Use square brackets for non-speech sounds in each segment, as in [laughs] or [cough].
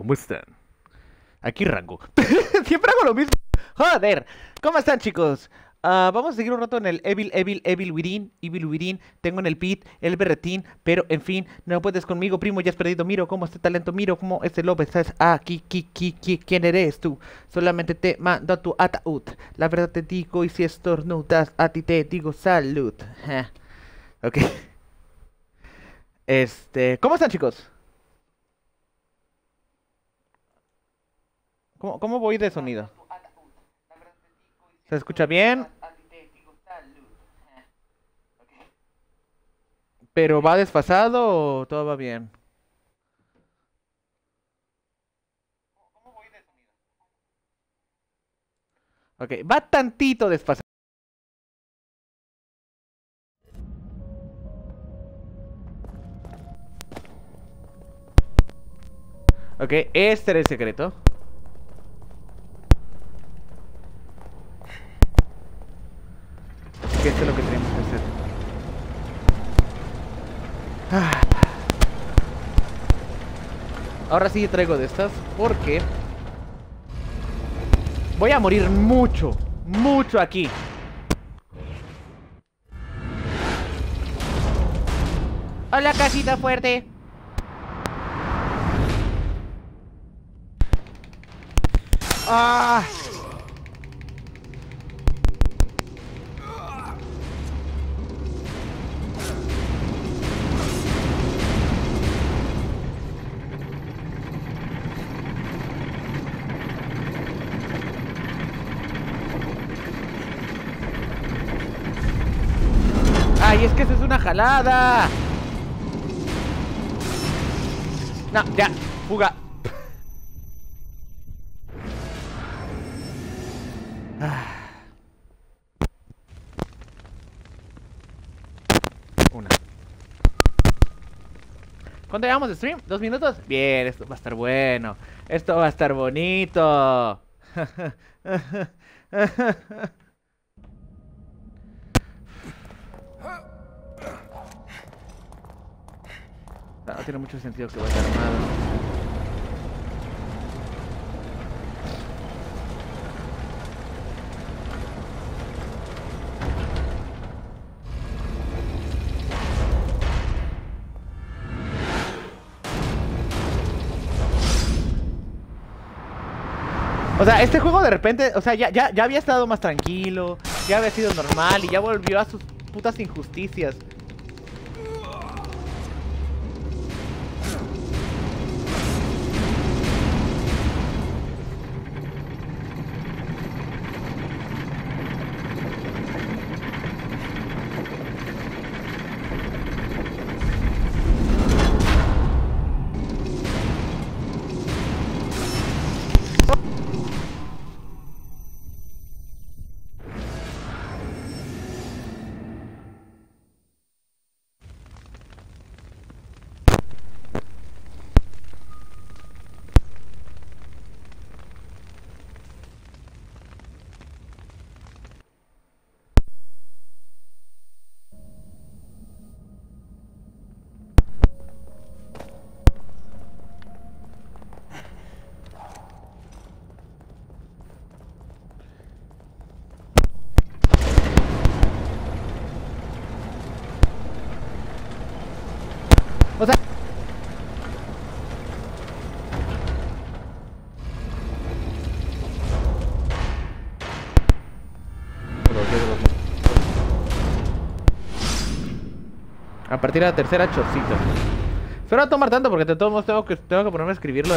¿cómo están? Aquí Rango. [laughs] Siempre hago lo mismo. Joder, ¿cómo están chicos? Ah, vamos a seguir un rato en el Evil, Evil, Evil Within, Evil Within. Tengo en el pit el berretín, pero en fin, no puedes conmigo, primo, ya has perdido. Miro cómo este talento, miro cómo este lobo estás ¿quién eres tú? Solamente te mando tu ataúd. La verdad te digo, y si estornudas, a ti te digo salud. Ok. [laughs] Este, ¿cómo están chicos? ¿Cómo, cómo voy de sonido? ¿Se escucha bien? [laughs] ¿Pero va desfasado o todo va bien? Ok, va tantito desfasado. Ok, este era el secreto. Que esto es lo que tenemos que hacer. Ah. Ahora sí traigo de estas porque voy a morir mucho, mucho aquí. Hola casita fuerte. Ah. Jalada! No, ya, fuga. Ah. Una. ¿Cuánto llevamos de stream? ¿Dos minutos? Bien, esto va a estar bueno. Esto va a estar bonito. [laughs] No tiene mucho sentido que vaya armado. O sea, este juego de repente, o sea, ya, ya había estado más tranquilo, ya había sido normal y ya volvió a sus putas injusticias. A partir de la tercera chocito. Espero no tomar tanto porque de todos modos tengo que, tengo que ponerme a escribirlo.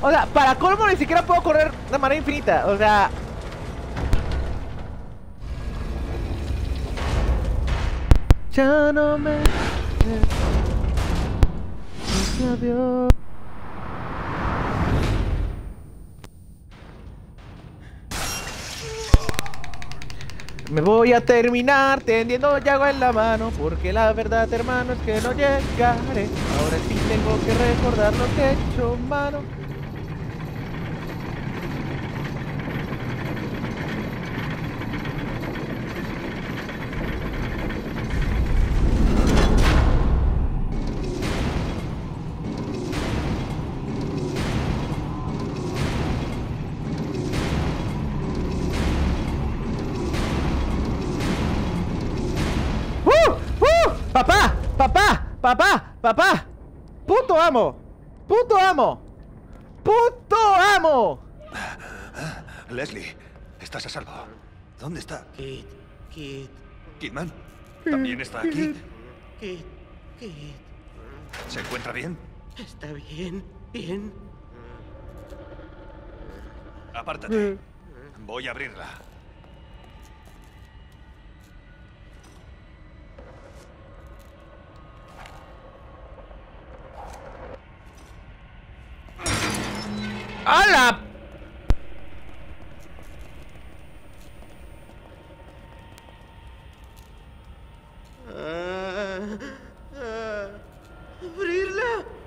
O sea, para colmo ni siquiera puedo correr de manera infinita. O sea... Ya no me... Me voy a terminar tendiendo llago en la mano Porque la verdad hermano es que no llegaré. Ahora sí tengo que recordar lo que he hecho mano ¡Papá! ¡Papá! ¡Puto amo! ¡Puto amo! ¡Puto amo! Leslie, estás a salvo. ¿Dónde está? Kid, Kid, Kidman. ¿También está aquí? Kid, Kid. ¿Se encuentra bien? Está bien, bien. Apártate. Voy a abrirla. ¡Hala! Ah, ah, abrirla.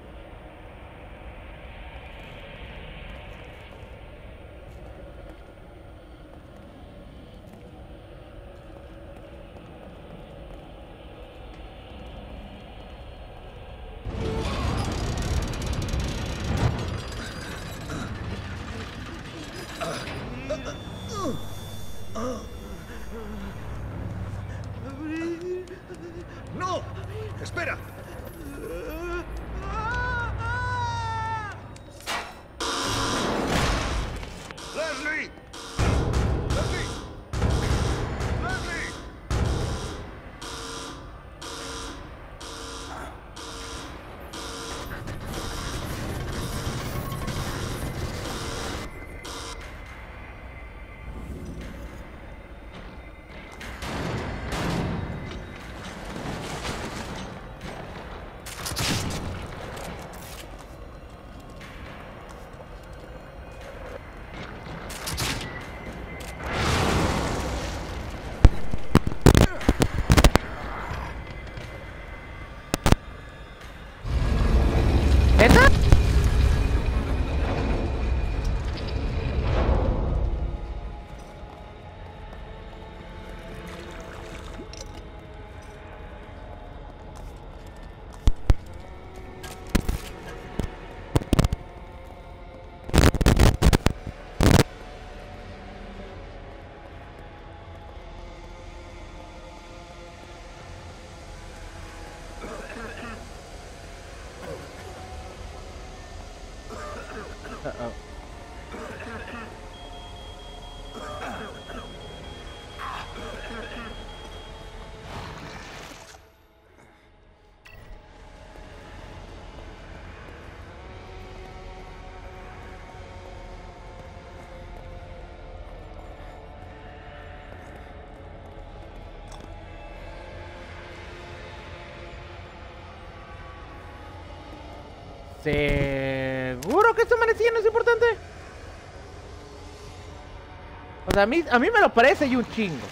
¿Seguro que esta manecilla no es importante? O sea, a mí, a mí me lo parece y un chingo.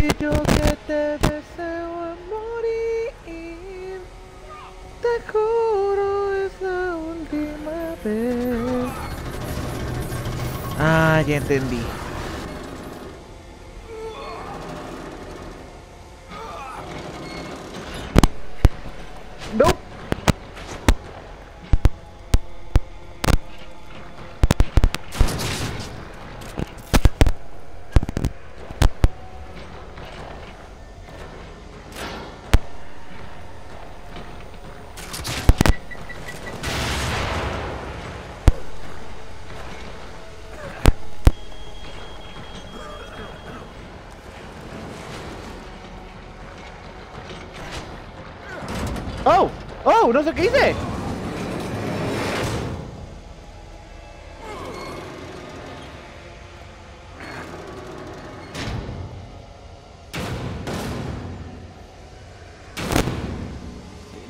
Y yo que te deseo morir, te juro es la última vez. Ah, ya entendí. Nope. ¡Oh! No sé qué hice.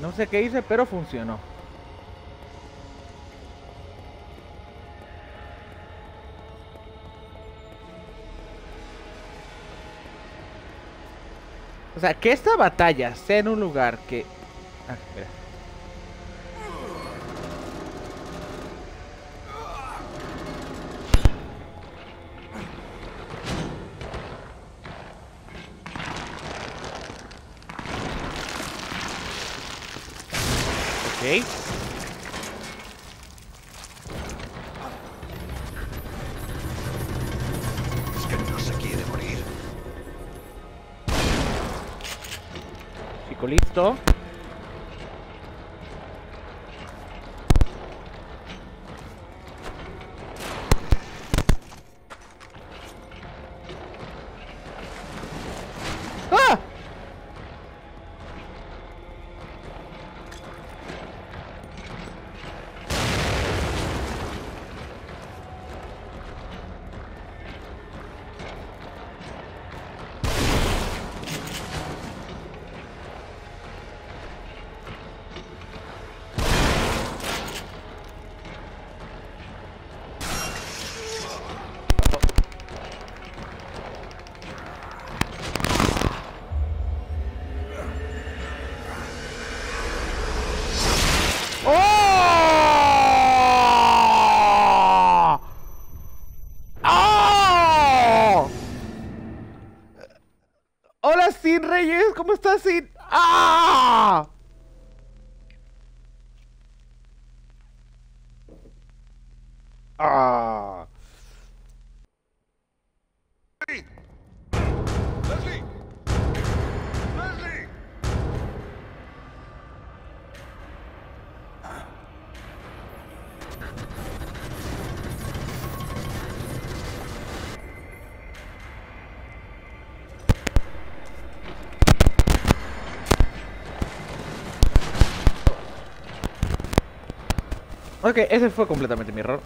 No sé qué hice, pero funcionó. O sea, que esta batalla sea en un lugar que... Ah, espera. Ok. Reyes, ¿cómo estás, Sin? ¡Ah! ¡Ah! Ok, ese fue completamente mi error.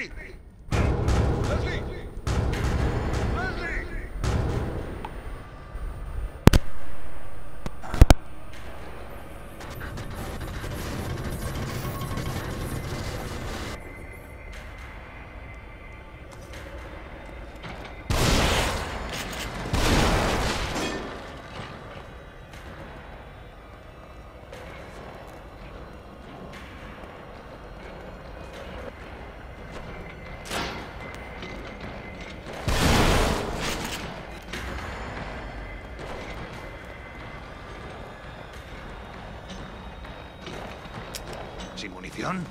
¡Leslie! ¿Sin munición?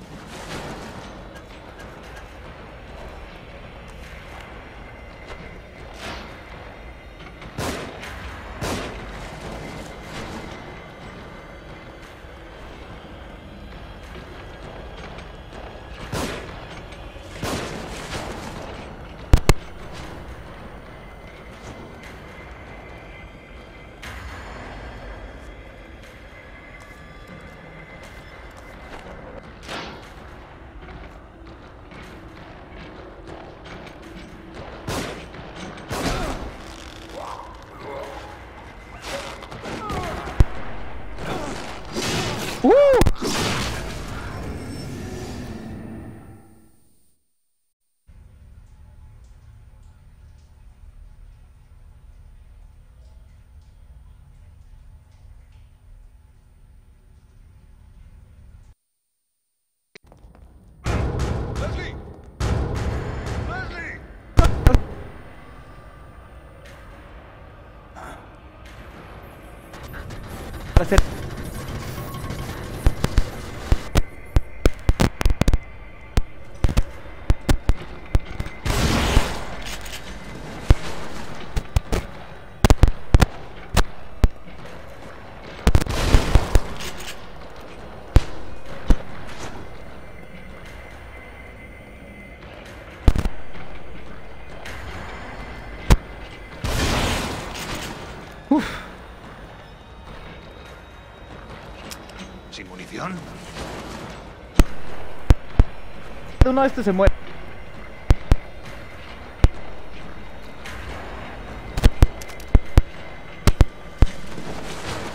Uno de estos se muere.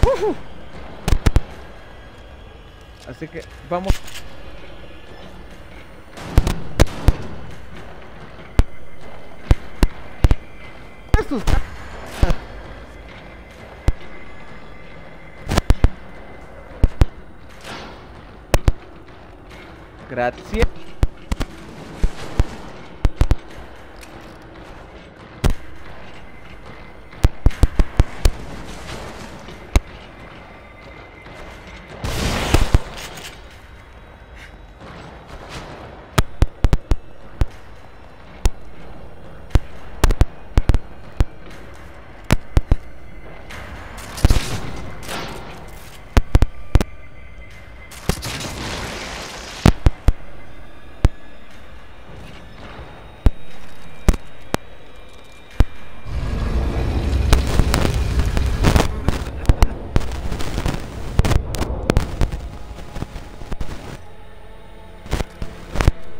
Ujú. Así que vamos. Estos- Gracias.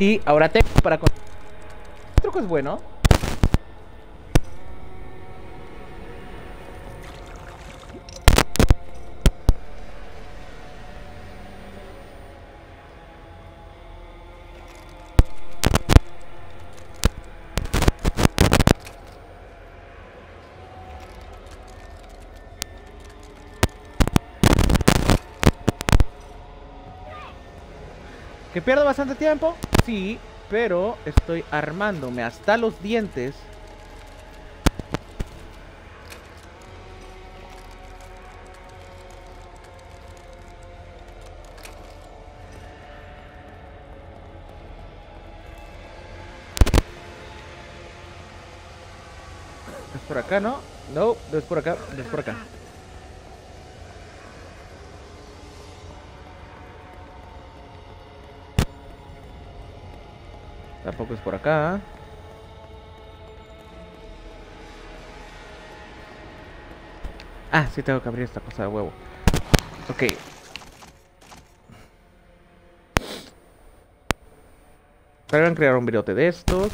Y ahora tengo para... con- El truco es bueno. ¿Que pierdo bastante tiempo? Sí, pero estoy armándome hasta los dientes. ¿Es por acá, no? No, es por acá, es por acá. Tampoco es por acá. Ah, sí tengo que abrir esta cosa de huevo. Ok. Bien crear un virote de estos.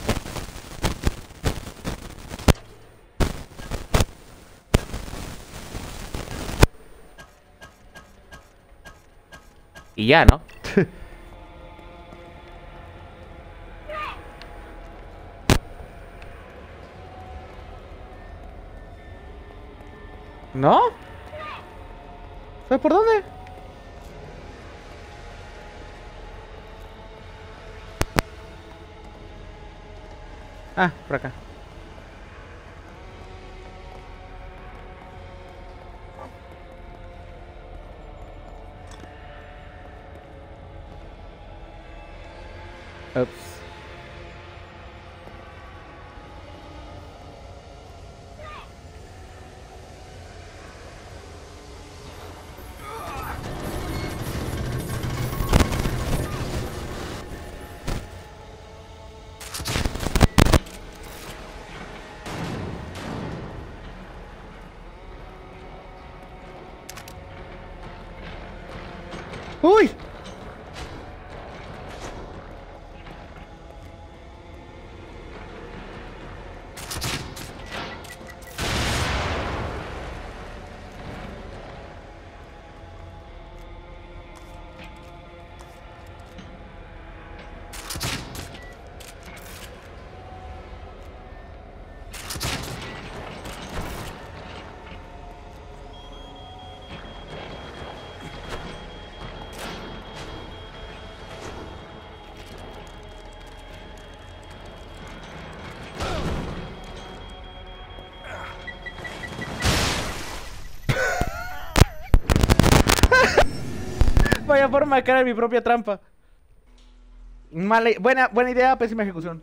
Y ya, ¿no? ¿No? ¿Sabes por dónde? Ah, por acá. Oops. Vaya forma de caer en mi propia trampa. Mala, buena, buena idea, pésima ejecución.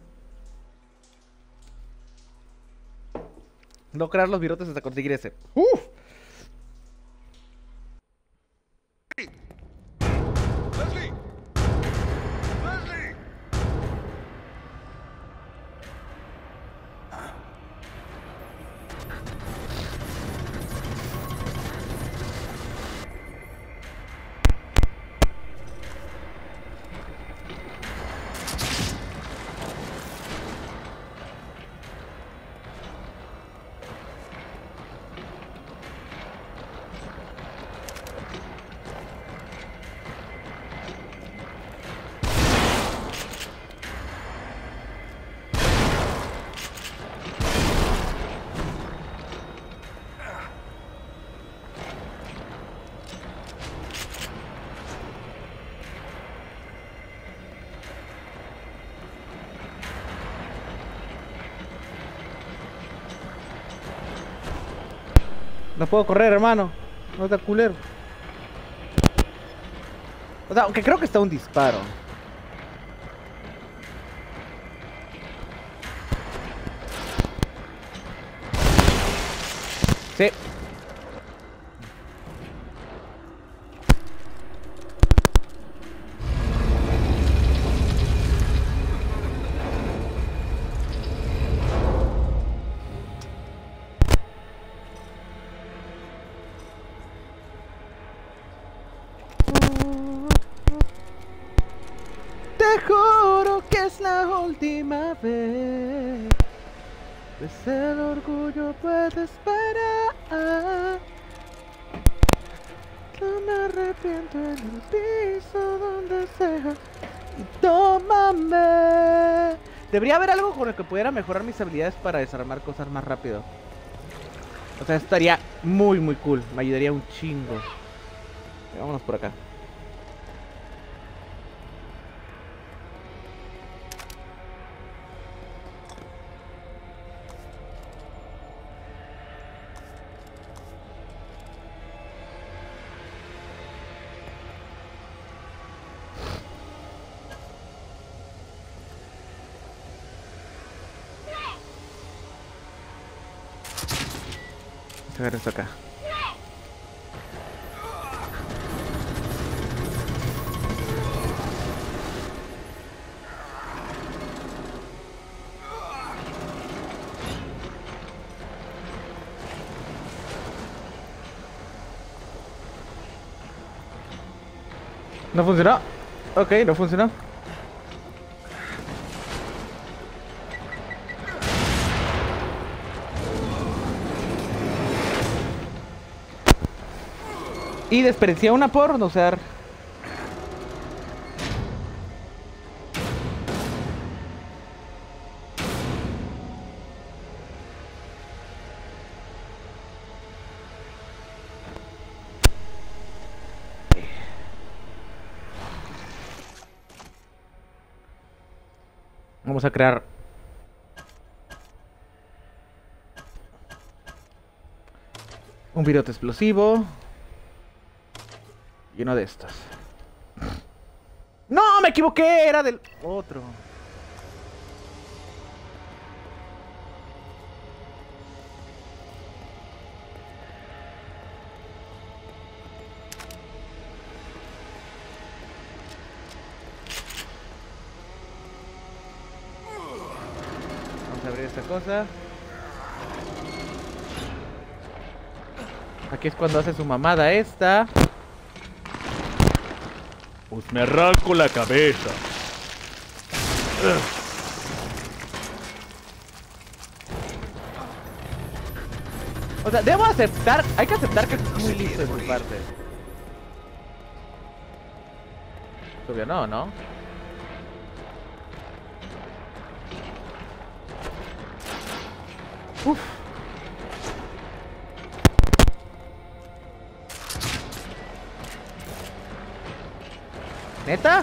No crear los virotes hasta conseguir ese. ¡Uf! Puedo correr, hermano. No está culero. O sea, aunque creo que está un disparo. Sí. Vez. Pues el orgullo puede esperar. No me arrepiento en el piso donde sea. Y tómame. Debería haber algo con el que pudiera mejorar mis habilidades para desarmar cosas más rápido. O sea, estaría muy, muy cool. Me ayudaría un chingo. Vámonos por acá. ¿No funcionó? Ok, no funcionó. Y desperdicié una por no usar. Vamos a crear un virote explosivo de estos. ¡No! ¡Me equivoqué! Era del otro. Vamos a abrir esta cosa. Aquí es cuando hace su mamada esta. Me arranco la cabeza. O sea, debo aceptar, hay que aceptar que es muy listo de su parte. Obvio no, ¿no? Uf. ¿Neta?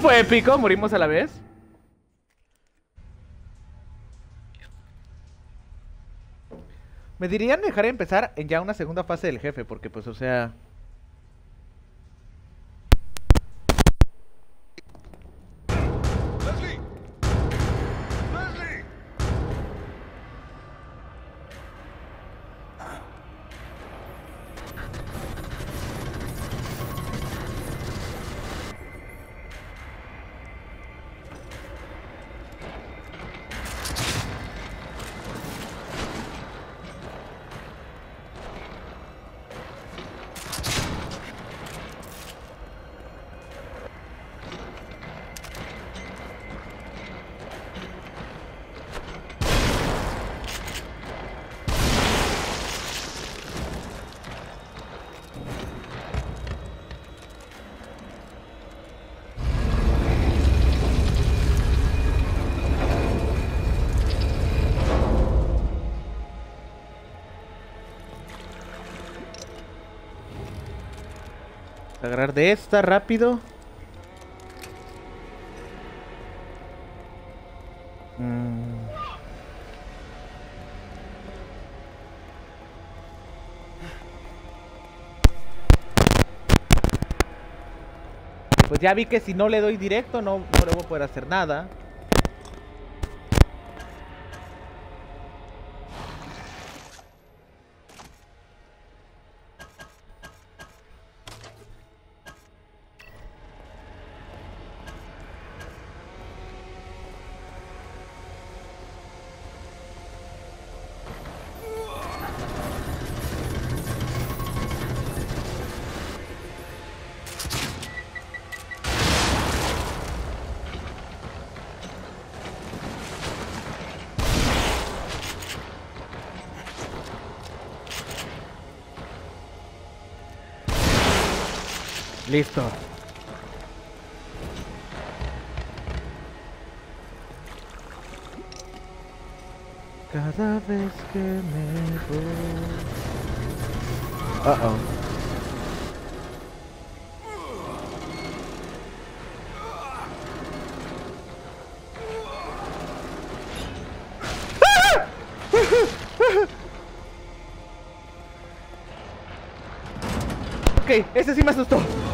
Fue épico, morimos a la vez. Me dirían dejar empezar en ya una segunda fase del jefe, porque pues, o sea... De esta rápido. Mm. Pues ya vi que si no le doy directo no, no le voy a poder hacer nada. Listo. Cada vez que me voy. Uh oh. Ok, ese sí me asustó.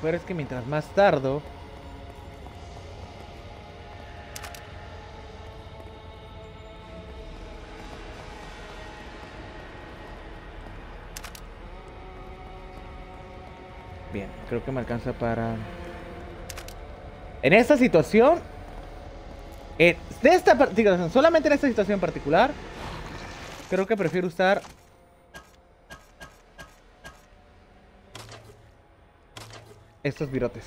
peor es que mientras más tardo... Bien, creo que me alcanza para... En esta situación... En esta solamente en esta situación en particular, creo que prefiero usar estos virotes.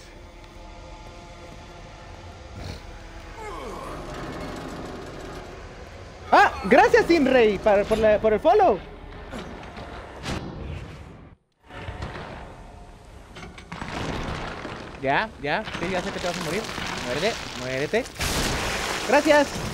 ¡Ah! Gracias, Inrey, por, por el follow. Ya, ya, sí, ya sé que te vas a morir. Muérete, muérete. Gracias.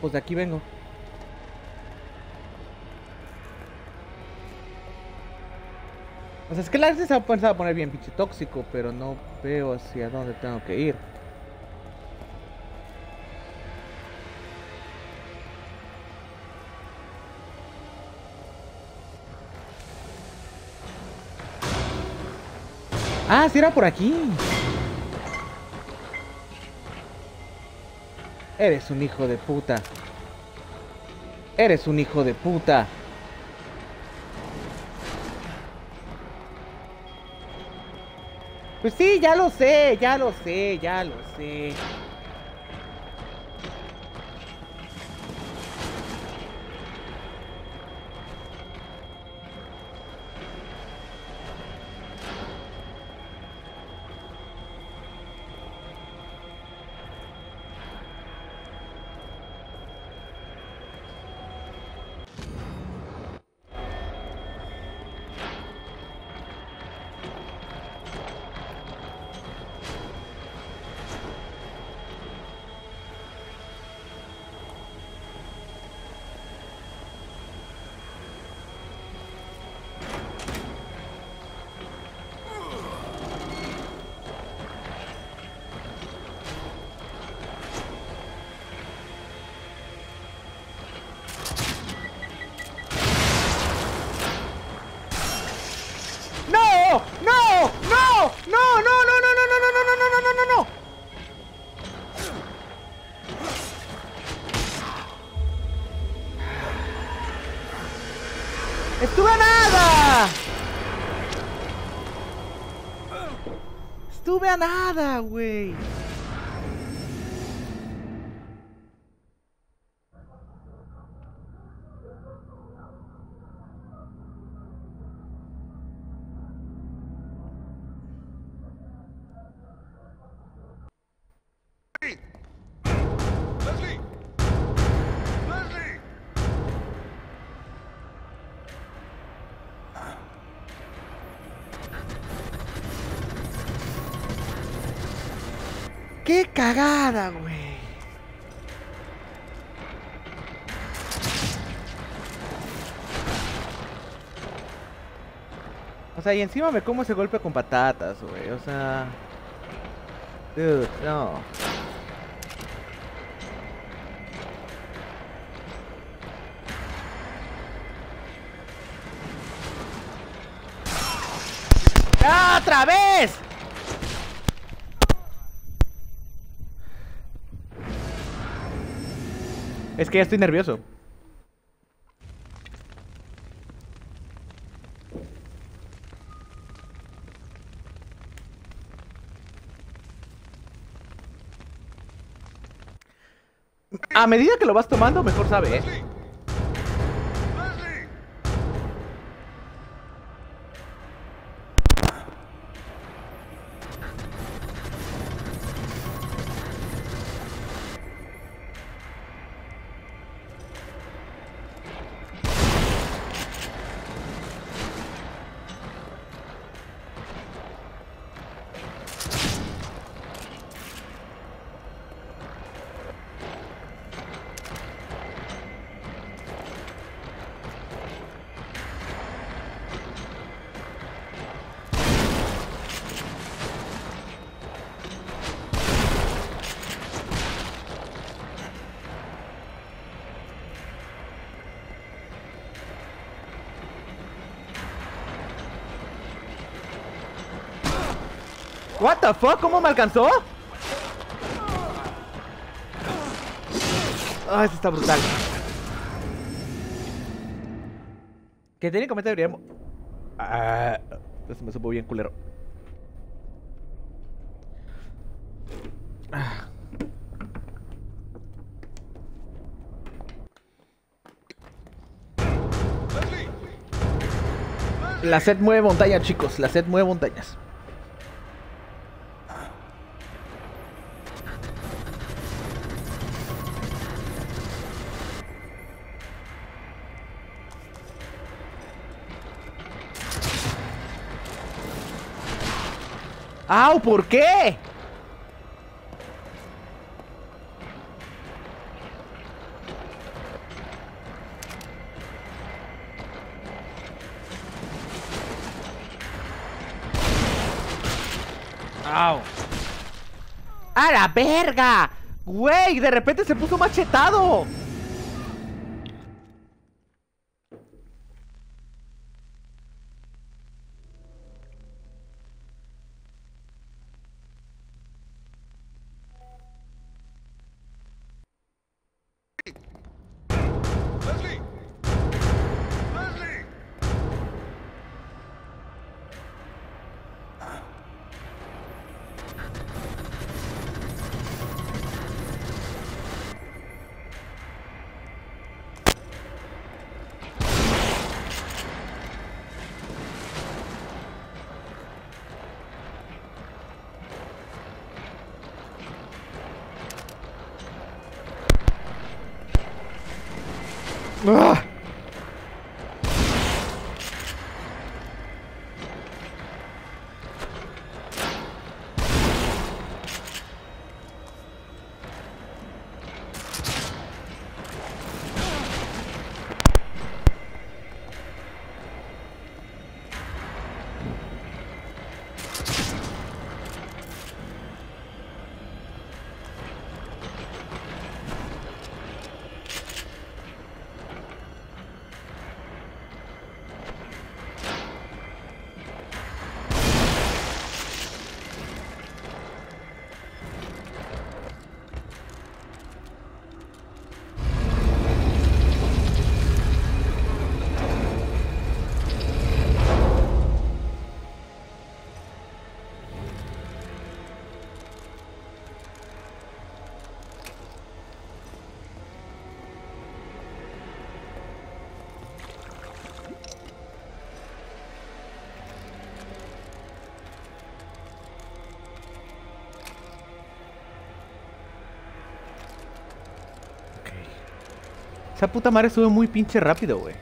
Pues de aquí vengo. O sea, es que Arce se ha pensado a poner bien pinche tóxico, pero no veo hacia dónde tengo que ir. Ah, sí era por aquí. Eres un hijo de puta. Eres un hijo de puta. Pues sí, ya lo sé, ya lo sé, ya lo sé. vea nada, güey. Y encima me como ese golpe con patatas, güey. O sea... No. ¡Ah, ¡Otra vez! Es que ya estoy nervioso. A medida que lo vas tomando, mejor sabe, ¿eh? What the fuck? ¿Cómo me alcanzó? Ah, eso está brutal. Que técnicamente deberíamos... Ah, eso me supo bien culero. La sed mueve montañas, chicos. La sed mueve montañas. ¡Au! ¿Por qué? ¡Au! ¡A la verga! ¡Güey! De repente se puso machetado. Esa puta madre sube muy pinche rápido, güey.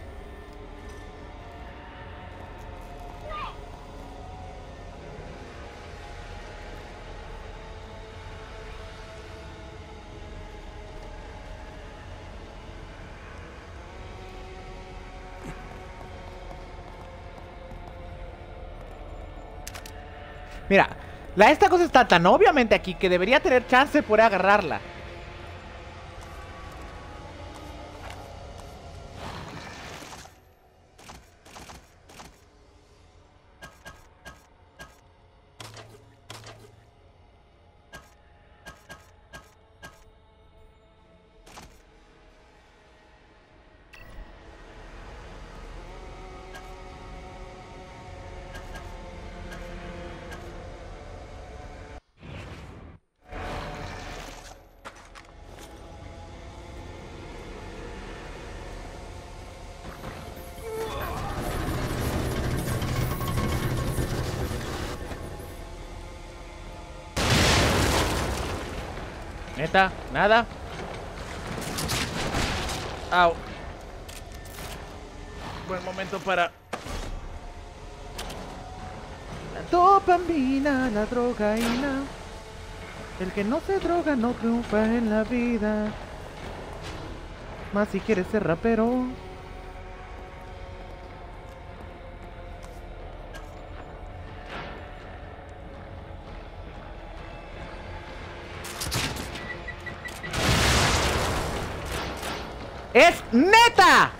Mira, la esta cosa está tan. Obviamente aquí, que debería tener chance por agarrarla. Neta, nada. Au. Buen momento para. La dopamina, la drogaína. El que no se droga no triunfa en la vida. Más si quieres ser rapero. ¡Es neta!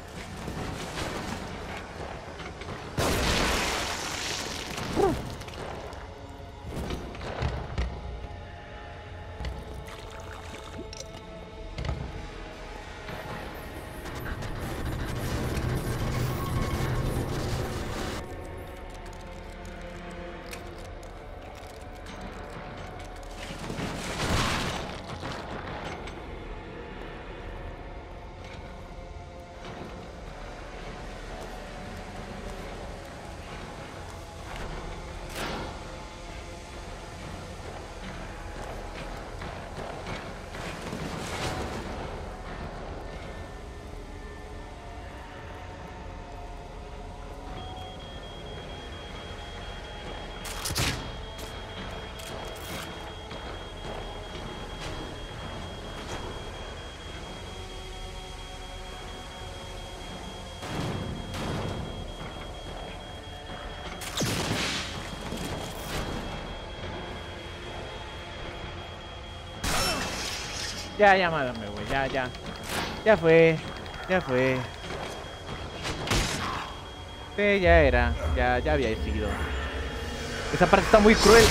Ya, ya, mátame, güey. Ya, ya. Ya fue. Ya fue. Sí, ya era. Ya, ya había sido. Esa parte está muy cruel.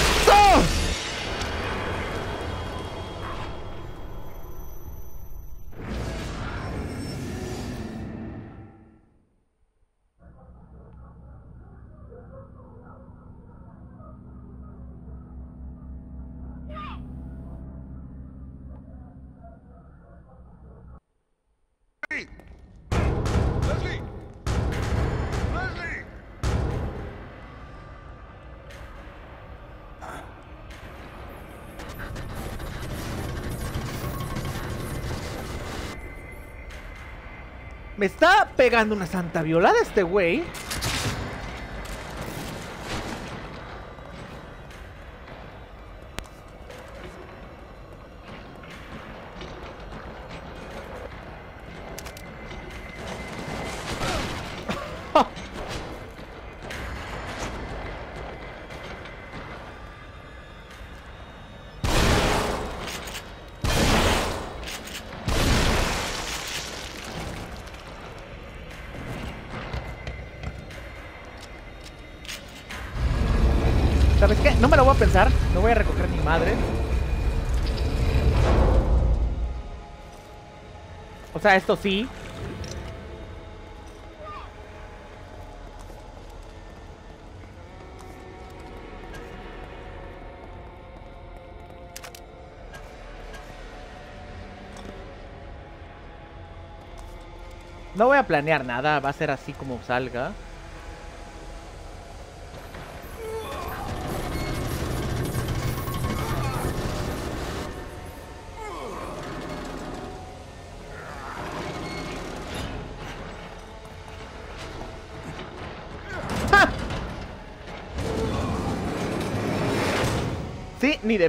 Me está pegando una santa violada este güey. ¿Sabes qué? No me lo voy a pensar. No voy a recoger ni madre. O sea, esto sí. No voy a planear nada, va a ser así como salga.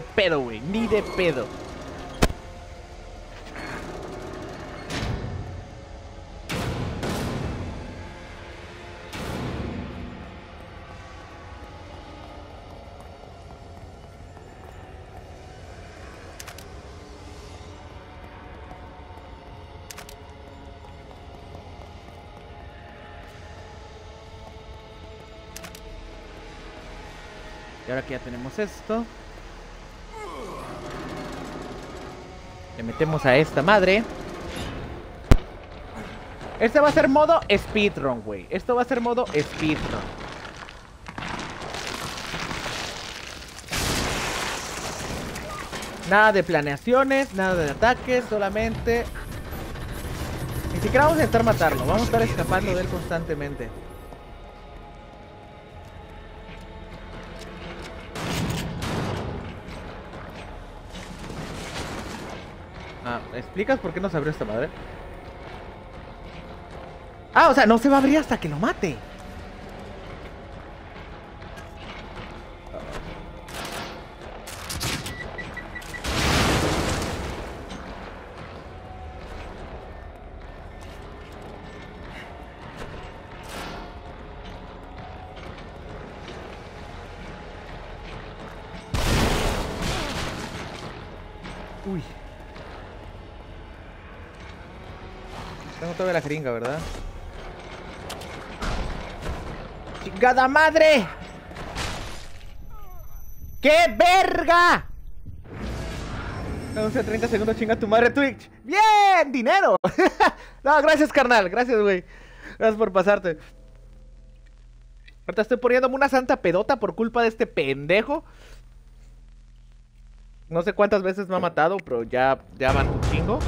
pedo, güey. Ni de pedo. Y ahora que ya tenemos esto, Le metemos a esta madre. Este va a ser modo speedrun, güey. Esto va a ser modo speedrun. Nada de planeaciones, nada de ataques, solamente... Ni siquiera vamos a intentar matarlo, vamos a estar escapando de él constantemente. ¿Explicas por qué no se abrió esta madre? Ah, o sea, no se va a abrir hasta que lo mate. Jeringa, ¿verdad? ¡Chingada madre! ¡Qué verga! 11 30 segundos, chinga tu madre Twitch. ¡Bien! ¡Dinero! [laughs] no, gracias, carnal. Gracias, güey. Gracias por pasarte. Ahorita estoy poniéndome una santa pedota por culpa de este pendejo. No sé cuántas veces me ha matado, pero ya, ya van un chingo.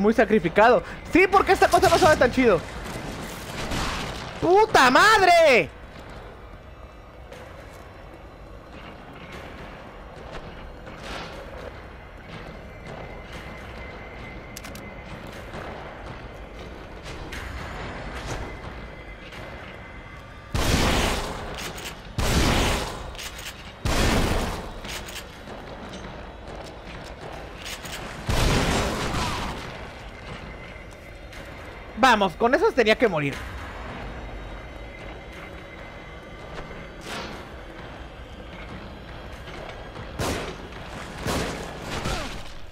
Muy sacrificado. Sí, porque esta cosa no sabe tan chido. ¡Puta madre! Vamos, con eso tenía que morir.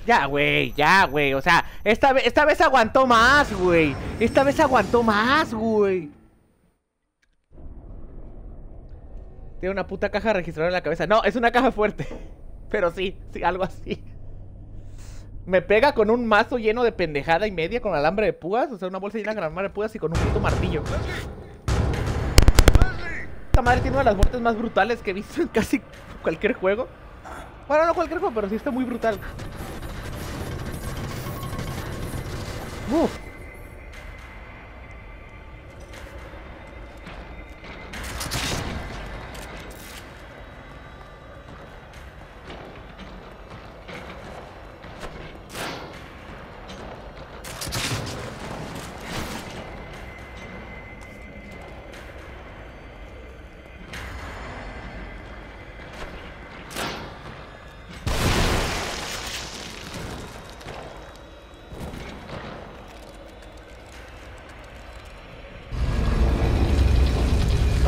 Ya, güey, ya, güey. O sea, esta, vez esta vez aguantó más, güey. Esta vez aguantó más, güey. Tiene una puta caja registradora en la cabeza. No, es una caja fuerte. [laughs] Pero sí, sí, algo así. Me pega con un mazo lleno de pendejada y media con alambre de púas. O sea, una bolsa llena de alambre de púas y con un puto martillo. Esta madre tiene una de las muertes más brutales que he visto en casi cualquier juego. Bueno, no cualquier juego, pero sí está muy brutal. Uf.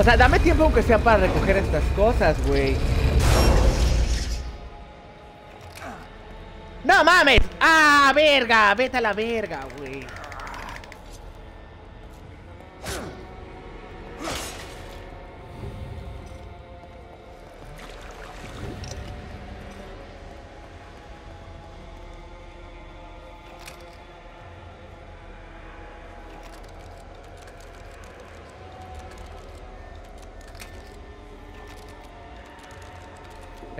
O sea, dame tiempo aunque sea para recoger estas cosas, güey. ¡No mames! ¡Ah, verga! Vete a la verga, güey.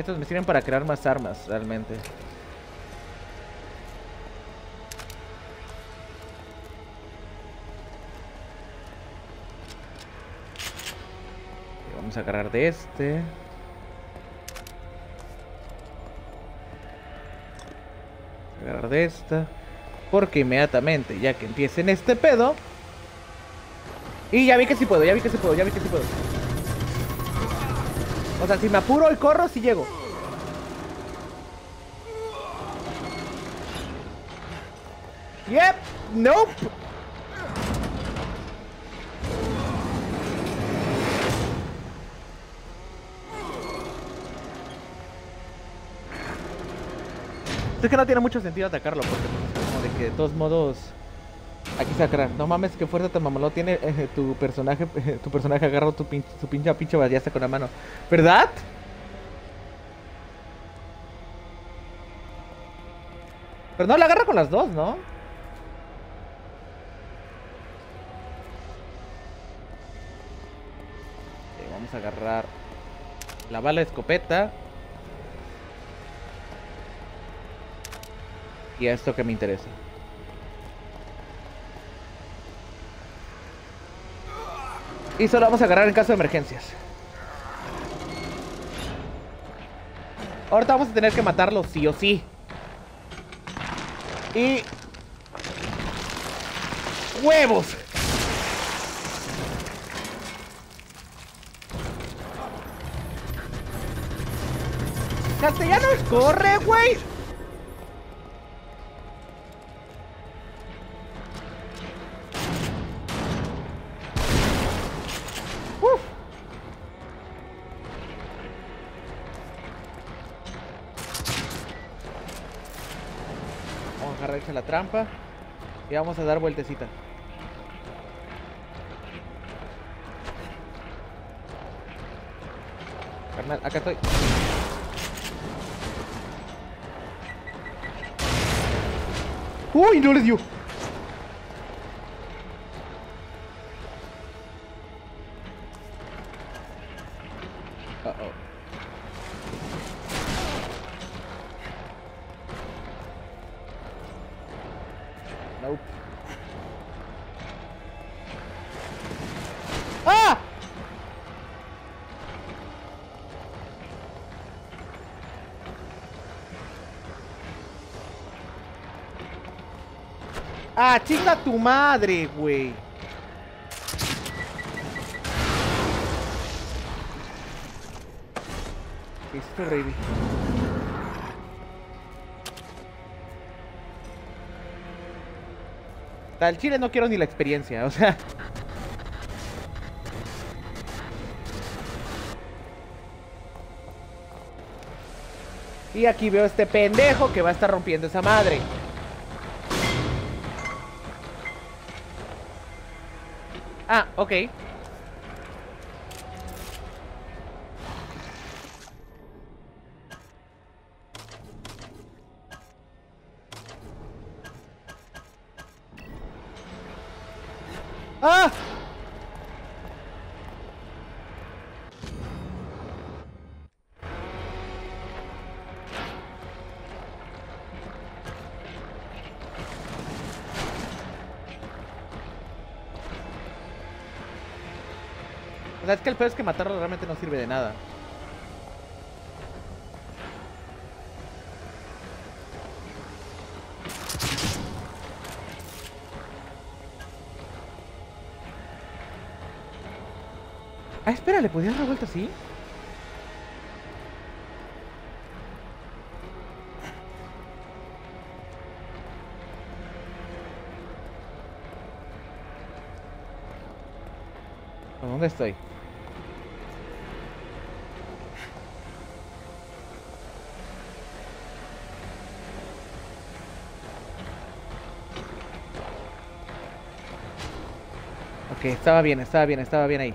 Estos me sirven para crear más armas, realmente. Vamos a agarrar de este. Agarrar de esta. Porque inmediatamente, ya que empiecen este pedo. Y ya vi que sí puedo, ya vi que sí puedo, ya vi que sí puedo. O sea, si me apuro el corro, sí llego. Yep, nope. Es que no tiene mucho sentido atacarlo porque como de que de todos modos Aquí a crear. No mames, qué fuerza tan mamaló tiene eh, tu personaje. eh, tu personaje agarró tu pin, su pinche pinche ballesta con la mano. ¿Verdad? Pero no, la agarra con las dos, ¿no? Vamos a agarrar la bala escopeta. Y esto que me interesa. Y solo vamos a agarrar en caso de emergencias. Ahorita vamos a tener que matarlo sí o sí. Y... ¡Huevos! Castellanos, corre, güey. Trampa y vamos a dar vueltecita. Carnal, acá estoy. ¡Uy! No le dio. ¡Ah, chinga tu madre, güey! Esto, baby. Al chile no quiero ni la experiencia, o sea. Y aquí veo a este pendejo que va a estar rompiendo esa madre. Ah, ok. El peor es que matarlo realmente no sirve de nada. Ah, espera, ¿le podías dar vuelta así? ¿A ¿Dónde estoy? Estaba bien, estaba bien, estaba bien ahí.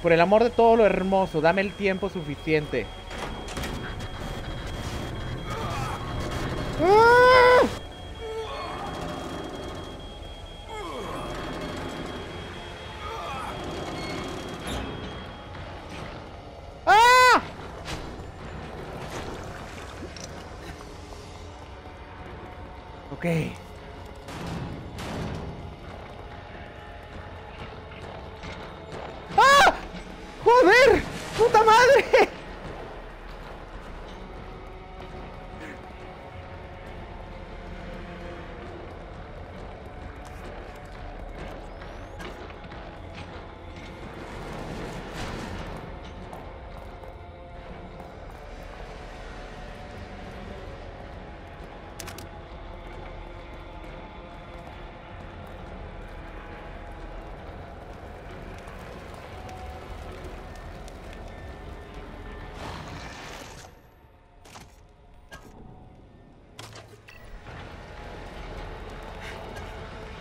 Por el amor de todo lo hermoso, dame el tiempo suficiente.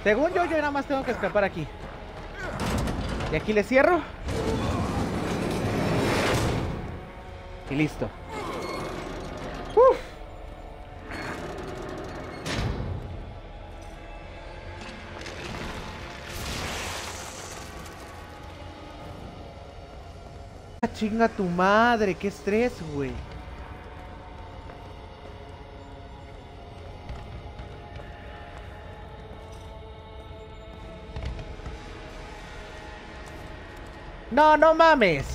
Según yo, yo nada más tengo que escapar aquí. Y aquí le cierro. Y listo. Uf. Ah, Chinga tu madre, qué estrés, güey. No, no mames.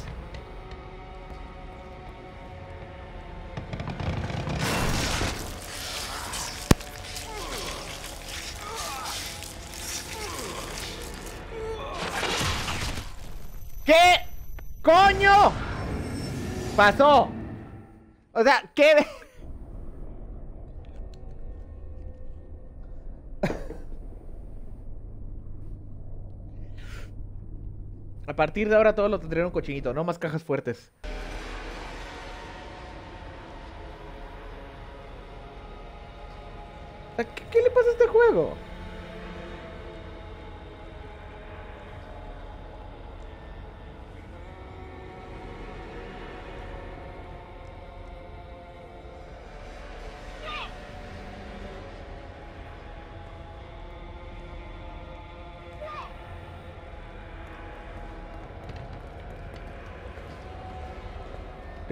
¿Qué coño pasó? O sea, ¿qué? Partir de ahora todo lo tendré en un cochinito, no más cajas fuertes.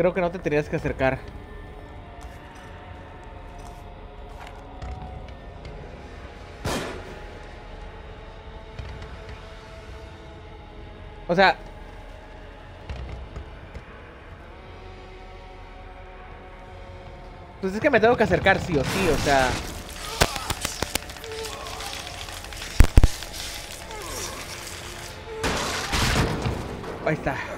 Creo que no te tenías que acercar. O sea... Pues es que me tengo que acercar sí o sí, o sea... Ahí está.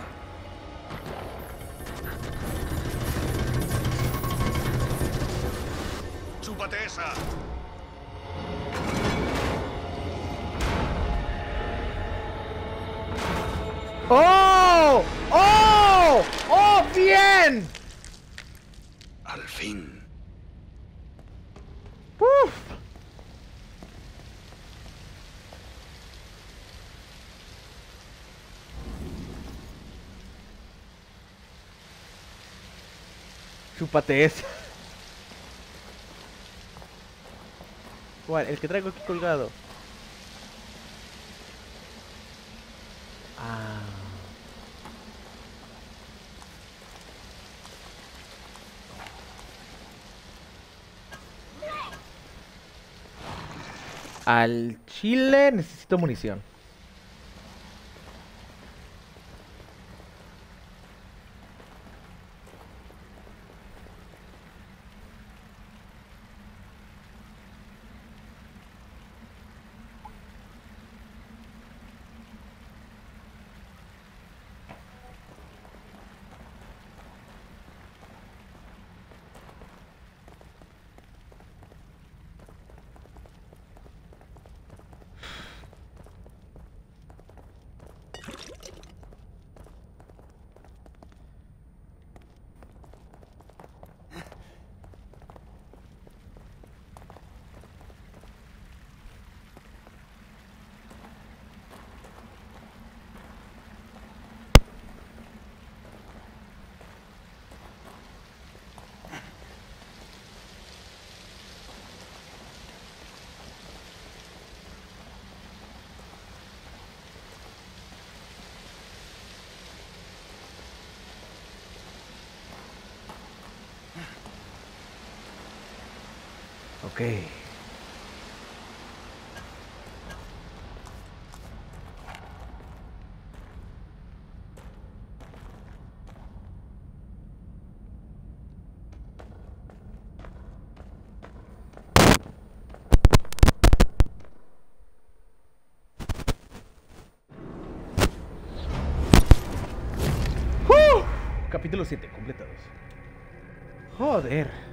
¡Chúpate esa! ¡Oh! ¡Oh! ¡Oh! ¡Bien! Al fin. ¡Uf! Chúpate esa. ¿Cuál? El que traigo aquí colgado. Ah. Al chile necesito munición. Ok. ¡Uh! Capítulo 7, completados. Joder.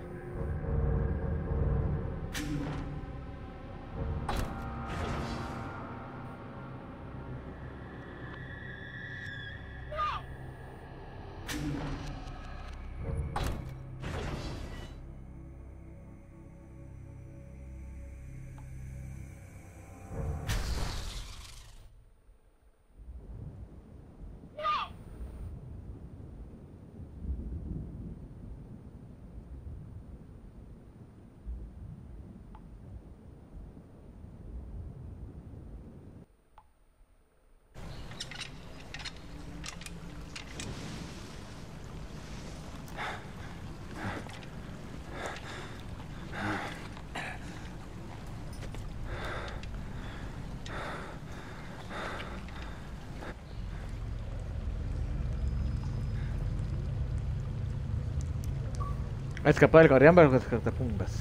A escapar del guardián bajo las catacumbas.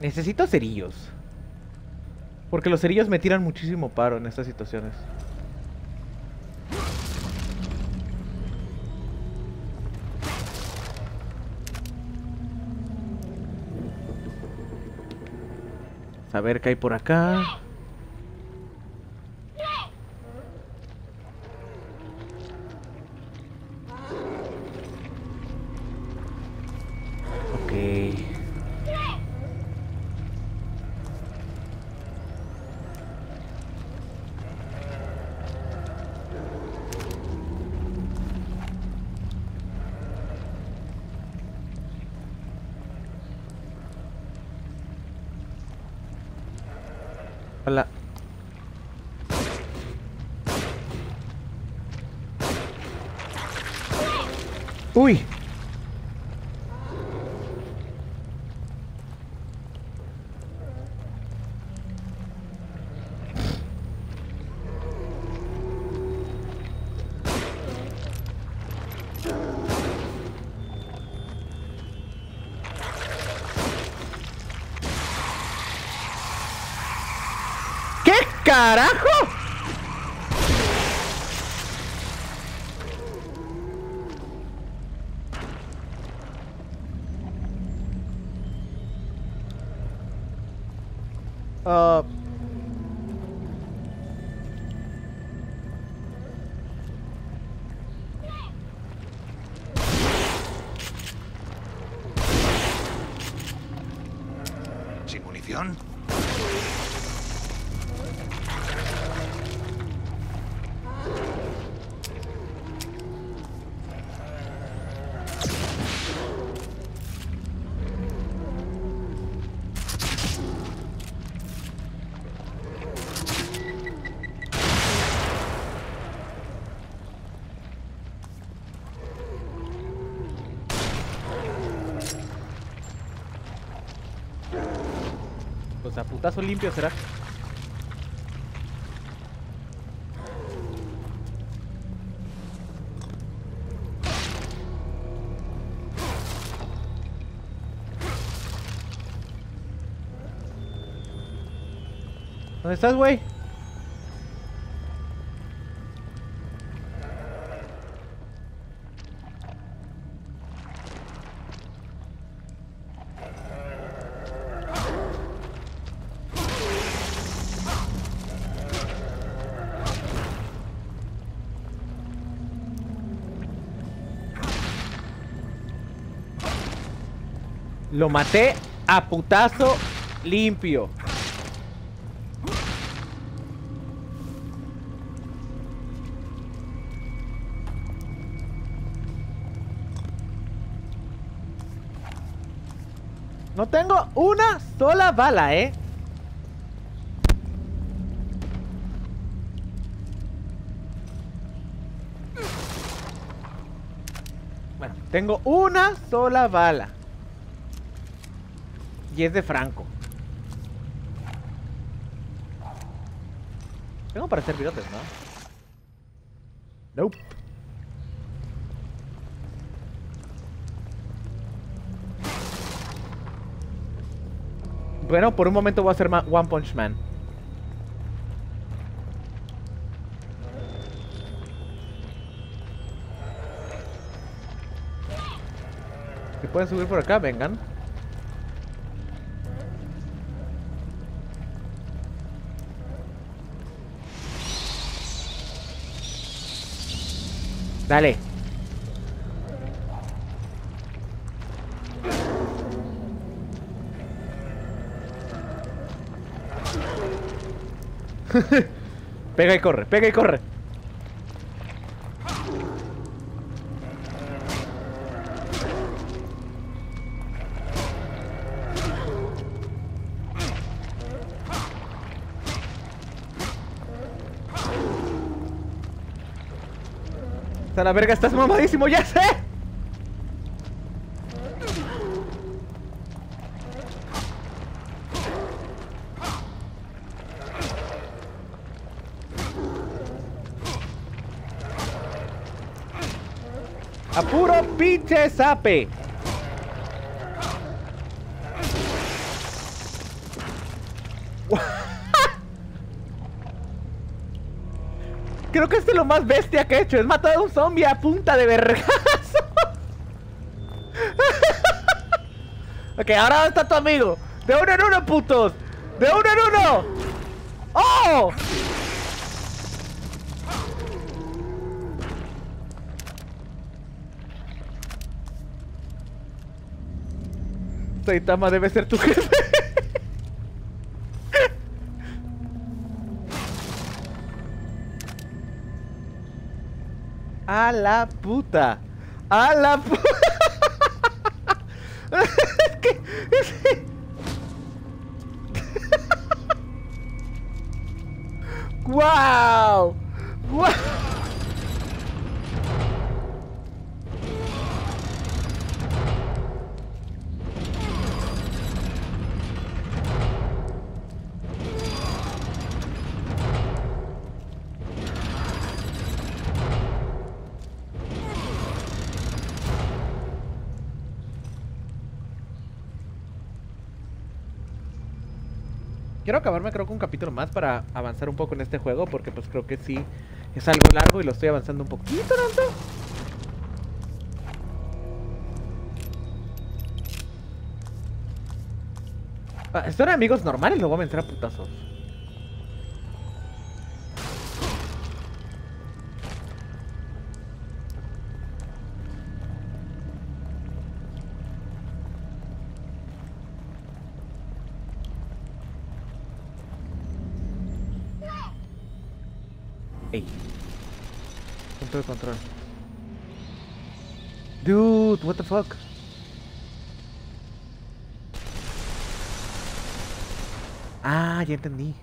Necesito cerillos. Porque los cerillos me tiran muchísimo paro en estas situaciones. A ver qué hay por acá. Ok. Hola. Uy. ¿Qué carajo? Ah. ¿Sin munición? Putazo limpio será. ¿Dónde estás, güey? Lo maté a putazo limpio. No tengo una sola bala, ¿eh? Bueno, tengo una sola bala. Y es de Franco. Tengo para hacer pilotes, ¿no? Nope. Bueno, por un momento voy a hacer One Punch Man. Si pueden subir por acá, vengan. Dale. [laughs] pega y corre, pega y corre. La verga, estás mamadísimo, ya sé. A puro pinche zape. Lo más bestia que he hecho. Es matar a un zombie a punta de vergazo. ok, ahora ¿dónde está tu amigo? De uno en uno, putos. De uno en uno. ¡Oh! Saitama debe ser tu jefe. A la puta. A la puta. [laughs] Quiero acabarme creo que un capítulo más para avanzar un poco en este juego porque pues creo que sí es algo largo y lo estoy avanzando un poquito, ¿no? Ah, esto eran amigos normales, lo voy a vencer a putazos. What the fuck? Ah, ya entendí.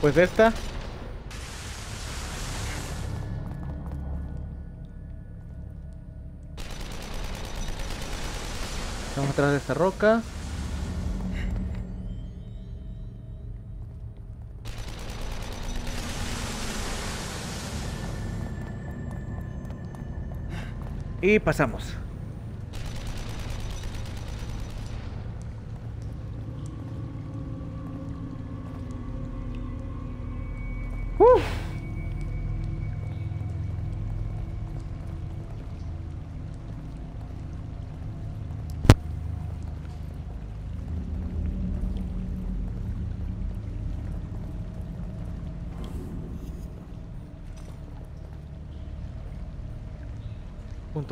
Después de esta. Vamos atrás de esta roca. Y pasamos.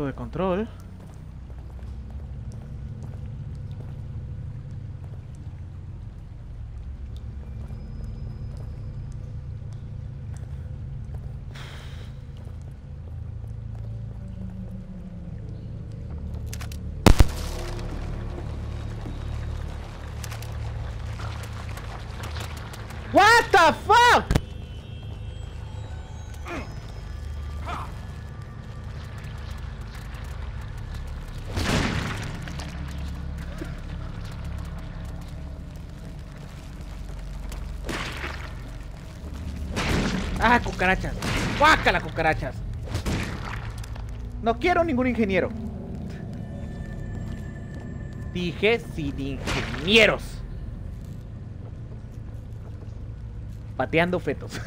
De control. Ah, cucarachas. Guácala, cucarachas. No quiero ningún ingeniero. Dije sin ingenieros. Pateando fetos. [laughs]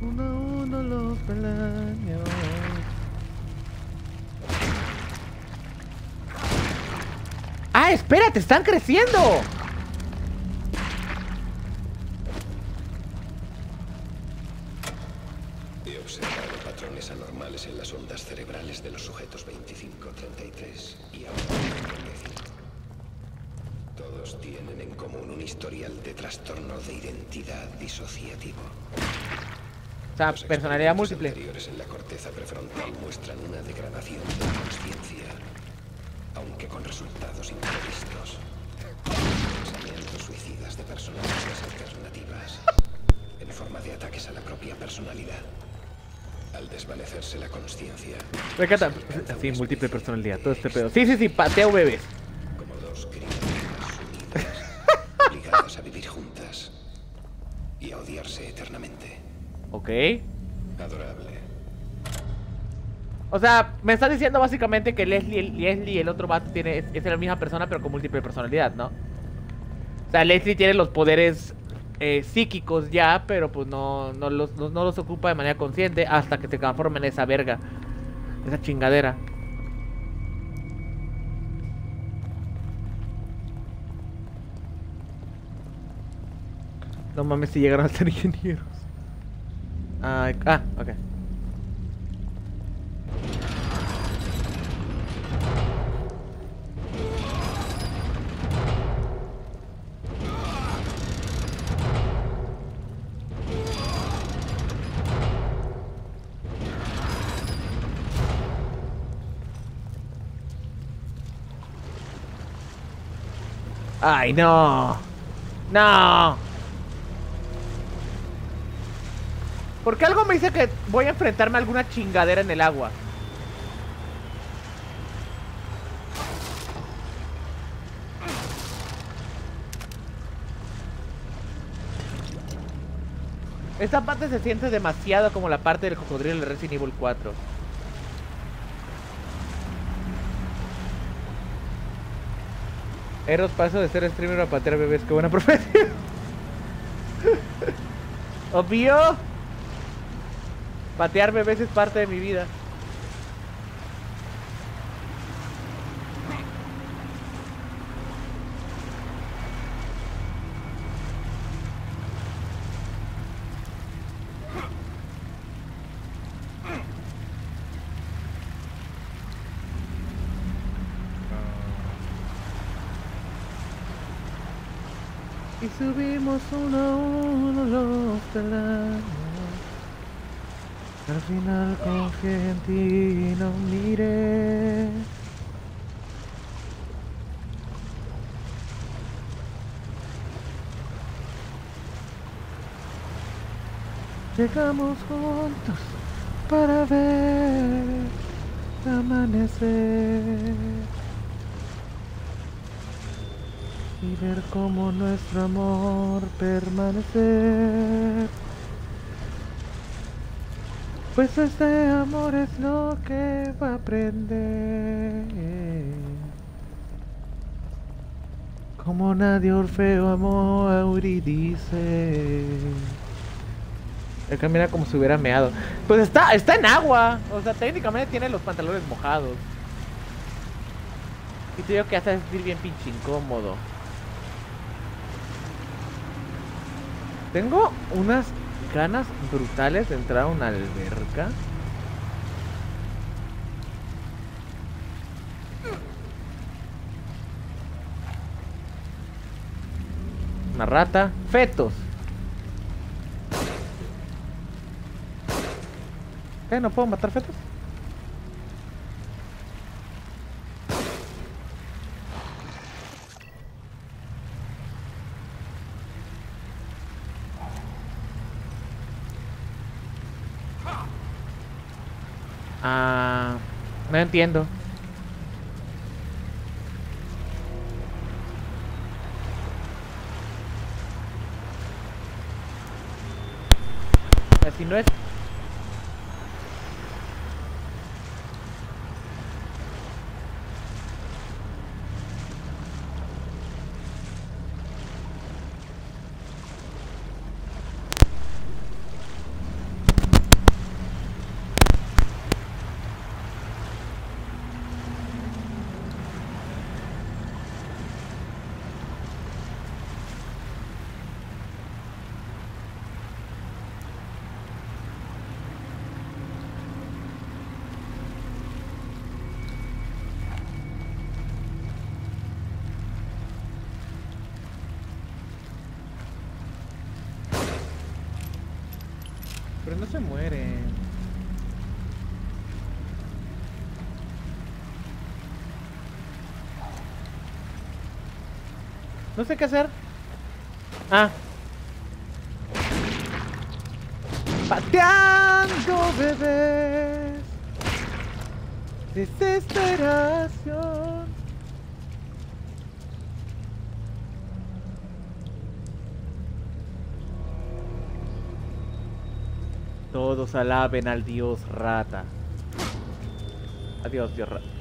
uno a uno los. ¡Ah, espérate! ¡Están creciendo! He observado patrones anormales en las ondas cerebrales de los sujetos 25, 33 y ahora 55. Todos tienen en común un historial de trastorno de identidad disociativo. O sea, Los personalidad múltiple. anteriores en la corteza prefrontal muestran una degradación de la conciencia, aunque con resultados imprevistos. Pensamientos suicidas de personalidades alternativas, en forma de ataques a la propia personalidad. Al desvanecerse la conciencia, Me encanta. Así, múltiple personalidad, todo este pedo. Sí, sí, sí, pateo bebés. como dos criaturas unidas, obligadas a vivir juntas y a odiarse eternamente. Ok. Adorable. O sea, me estás diciendo básicamente que Leslie, el, Leslie y el otro vato tiene, es, es la misma persona, pero con múltiple personalidad, ¿no? O sea, Leslie tiene los poderes eh, psíquicos ya, pero pues no, no, los, no, los ocupa de manera consciente hasta que se transforma en esa verga. Esa chingadera. No mames si llegaron a ser [laughs] ingenieros. Ay, ah, ok. Ay, no. No. Porque algo me dice que voy a enfrentarme a alguna chingadera en el agua. Esta parte se siente demasiado como la parte del cocodrilo de Resident Evil 4. Eros paso de ser streamer a patear bebés, qué buena [laughs] profesión. Obvio. Patear bebés es parte de mi vida. Subimos uno a uno los peldaños. Al final confié en ti y no miré. Llegamos juntos para ver amanecer y ver cómo nuestro amor permanecer. Pues este amor es lo que va a aprender. Como nadie Orfeo amó a Euridice. Él camina como si hubiera meado. Pues está, está en agua. O sea, técnicamente tiene los pantalones mojados. Y te digo que hace sentir bien pinche incómodo. Tengo unas ganas brutales de entrar a una alberca. Una rata. Fetos. ¿Qué? ¿No puedo matar fetos? Ah, no entiendo. Si no es... no se muere. No sé qué hacer. Ah. Pateando bebés. Desesperación. Todos alaben al dios rata. Adiós, dios rata.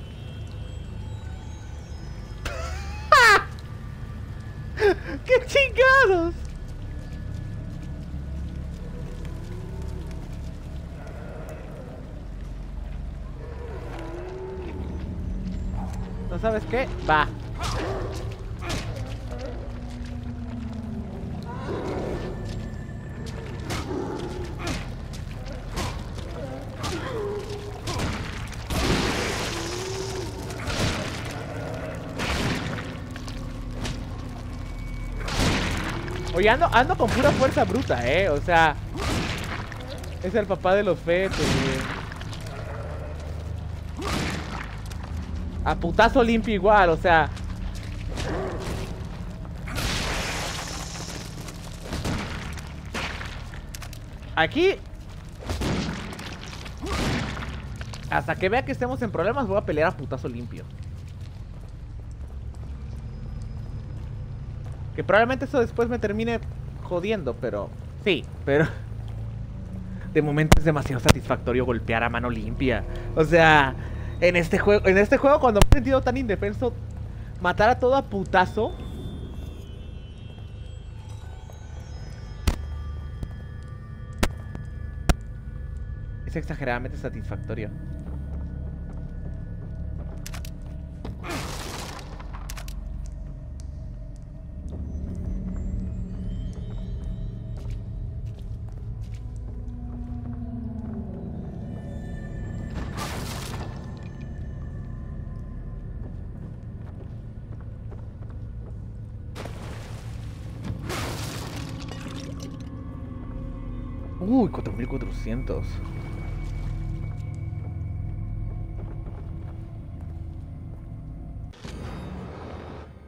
¿No sabes qué? Va. Oye, ando, con pura fuerza bruta, eh. O sea, es el papá de los fetos, güey. A putazo limpio igual, o sea. Aquí. Hasta que vea que estemos en problemas, voy a pelear a putazo limpio. Que probablemente eso después me termine jodiendo, pero... Sí, pero... [laughs] De momento es demasiado satisfactorio golpear a mano limpia. O sea, en este juego, en este juego cuando me he sentido tan indefenso, matar a todo a putazo. Es exageradamente satisfactorio. Uy, 4400.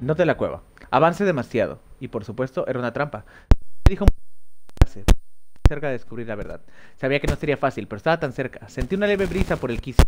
No te la cueva. Avance demasiado. Y por supuesto, era una trampa. Me dijo cerca de descubrir la verdad. Sabía que no sería fácil, pero estaba tan cerca. Sentí una leve brisa por el quicio.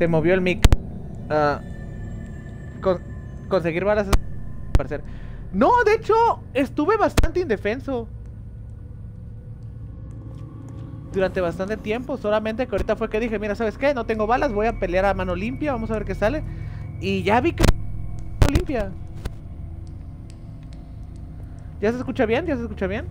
Se movió el mic. Con- conseguir balas parecer. No, de hecho, estuve bastante indefenso. Durante bastante tiempo. Solamente que ahorita fue que dije, mira, ¿sabes qué? No tengo balas, voy a pelear a mano limpia, vamos a ver qué sale. Y ya vi que limpia. ¿Ya se escucha bien? ¿Ya se escucha bien?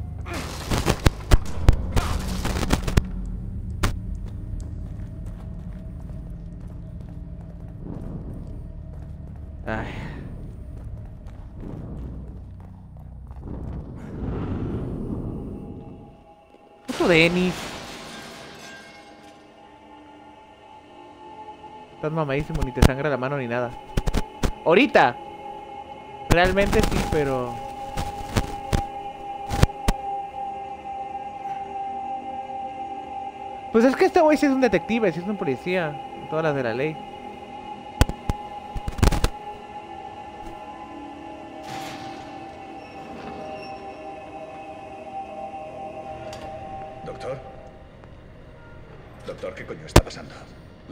Puto Denis. Estás mamadísimo, ni te sangra la mano ni nada. Ahorita. Realmente sí, pero... Pues es que este güey sí es un detective, sí es un policía. todas las de la ley.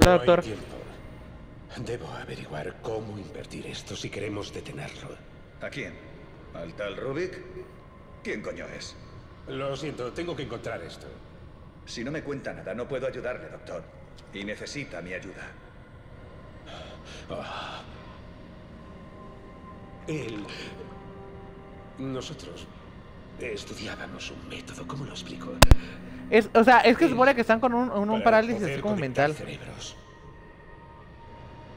No hay doctor. tiempo. Debo averiguar cómo invertir esto si queremos detenerlo. ¿A quién? ¿Al tal Rubik? ¿Quién coño es? Lo siento, tengo que encontrar esto. Si no me cuenta nada, no puedo ayudarle, doctor. Y necesita mi ayuda. Él... Nosotros estudiábamos un método, ¿cómo lo explico? Es, o sea, es que se supone que están con un, un- un Para parálisis así como mental. cerebros.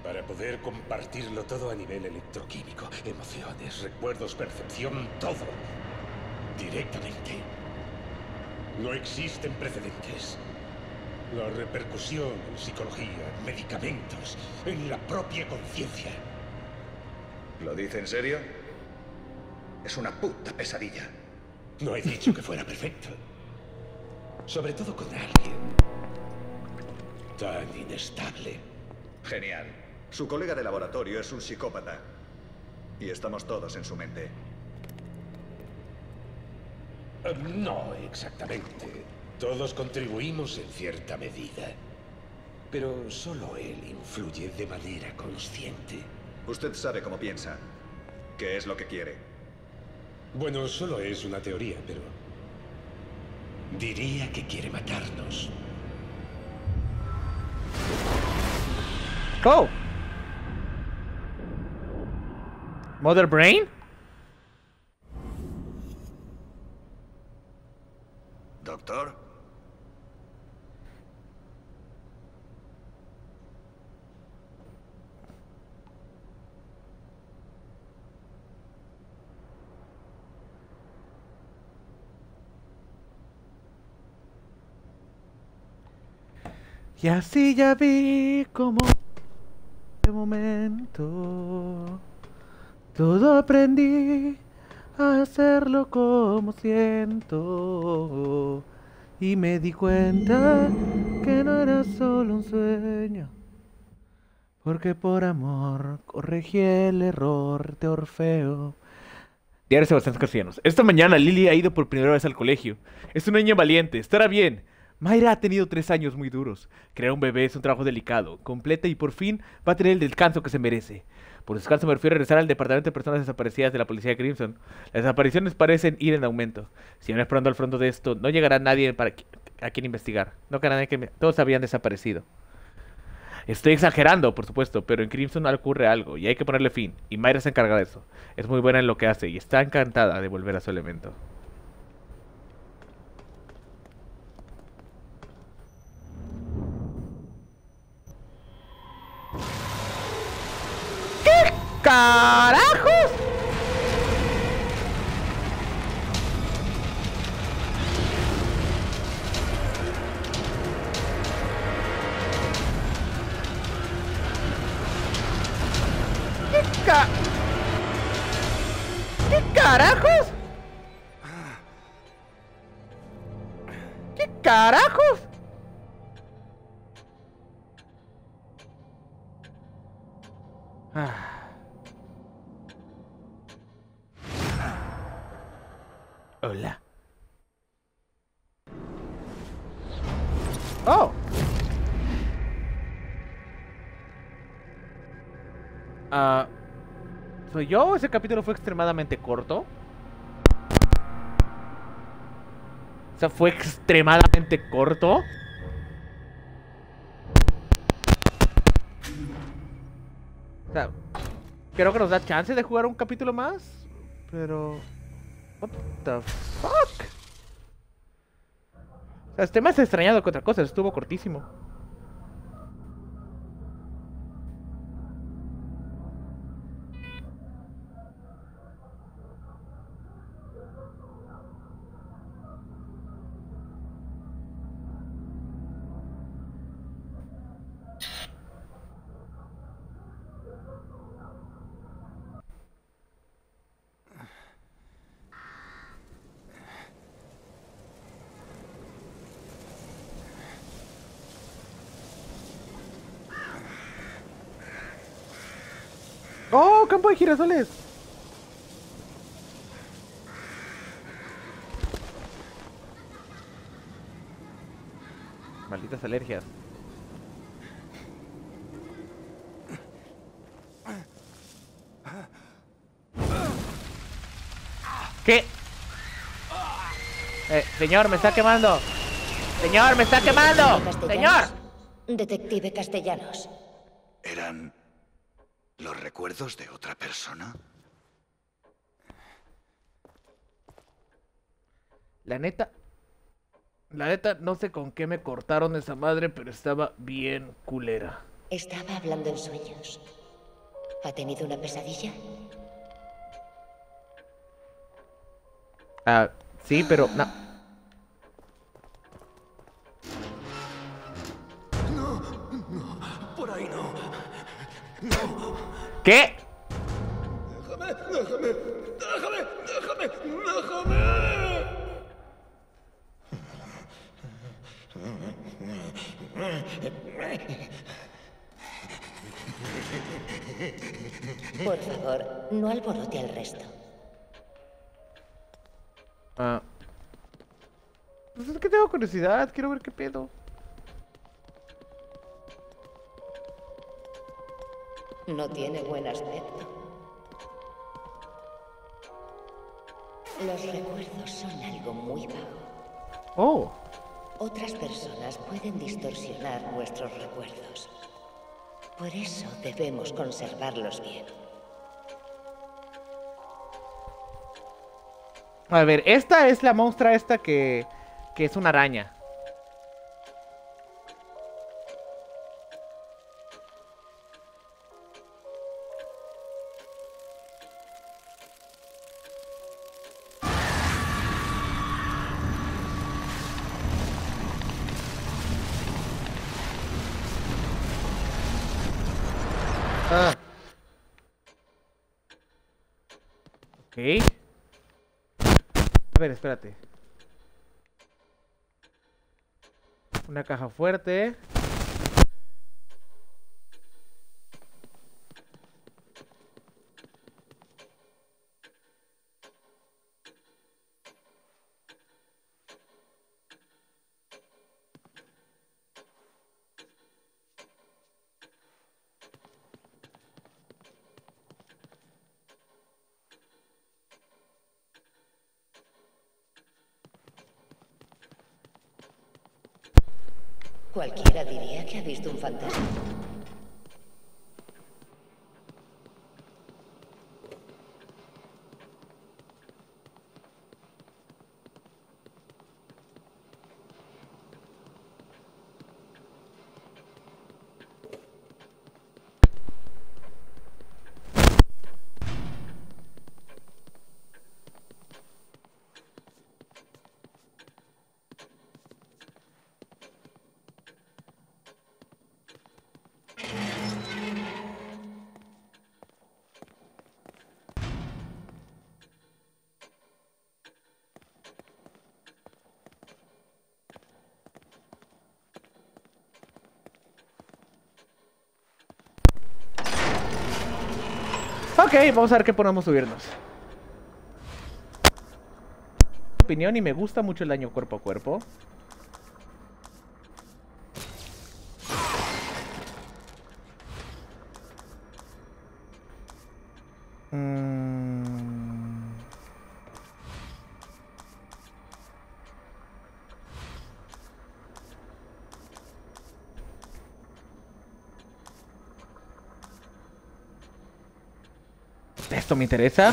Para poder compartirlo todo a nivel electroquímico, emociones, recuerdos, percepción, todo. Directamente. No existen precedentes. La repercusión en psicología, en medicamentos, en la propia conciencia. ¿Lo dice en serio? Es una puta pesadilla. No he dicho que fuera perfecto. Sobre todo con alguien tan inestable. Genial. Su colega de laboratorio es un psicópata. Y estamos todos en su mente. Eh, No exactamente. Todos contribuimos en cierta medida. Pero solo él influye de manera consciente. Usted sabe cómo piensa. ¿Qué es lo que quiere? Bueno, solo es una teoría, pero... Diría que quiere matarnos. Oh. Mother Brain? ¿Doctor? Y así ya vi como de momento todo aprendí a hacerlo como siento y me di cuenta que no era solo un sueño porque por amor corregí el error de Orfeo. Diario Sebastián Castellanos. Esta mañana Lily ha ido por primera vez al colegio. Es una niña valiente, estará bien. Mayra ha tenido tres años muy duros. Crear un bebé es un trabajo delicado, completa y por fin va a tener el descanso que se merece. Por descanso me refiero a regresar al Departamento de Personas Desaparecidas de la Policía de Crimson. Las desapariciones parecen ir en aumento. Si van esperando al fondo de esto, no llegará nadie para a quien investigar. No quedará nadie que Todos habrían desaparecido. Estoy exagerando, por supuesto, pero en Crimson ocurre algo y hay que ponerle fin. Y Mayra se encarga de eso. Es muy buena en lo que hace y está encantada de volver a su elemento. ¿Qué yo? ¿Ese capítulo fue extremadamente corto? O sea, fue extremadamente corto. O sea, creo que nos da chance de jugar un capítulo más. Pero... What the fuck? O sea, este más extrañado que otra cosa, estuvo cortísimo. Girasoles! Malditas alergias. ¿Qué? Eh, señor, me está quemando. Señor, me está quemando. Señor. Detective Castellanos. ¿Eran los recuerdos de otra persona? La neta. La neta, no sé con qué me cortaron esa madre, pero estaba bien culera. Estaba hablando en sueños. ¿Ha tenido una pesadilla? Ah, sí, pero no. Por ahí no. ¿Qué? Por favor, no alborote al resto. Ah. Pues es que tengo curiosidad, quiero ver qué pedo. No tiene buen aspecto. Los recuerdos son algo muy vago. Oh. Otras personas pueden distorsionar nuestros recuerdos. Por eso debemos conservarlos bien. A ver, esta es la monstrua esta que, que es una araña. Espérate. Una caja fuerte. Cualquiera diría que ha visto un fantasma. Ok, vamos a ver qué podemos subirnos. Opinión y me gusta mucho el daño cuerpo a cuerpo. Interesa.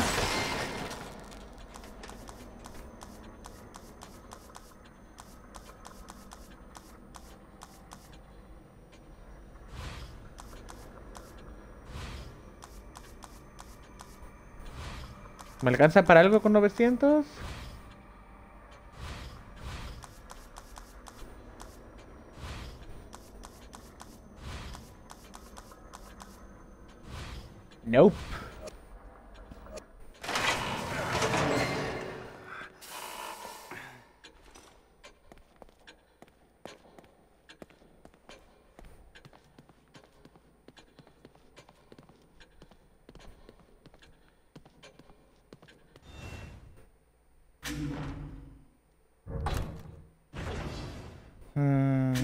¿Me alcanza para algo con 900? Nope. Mm.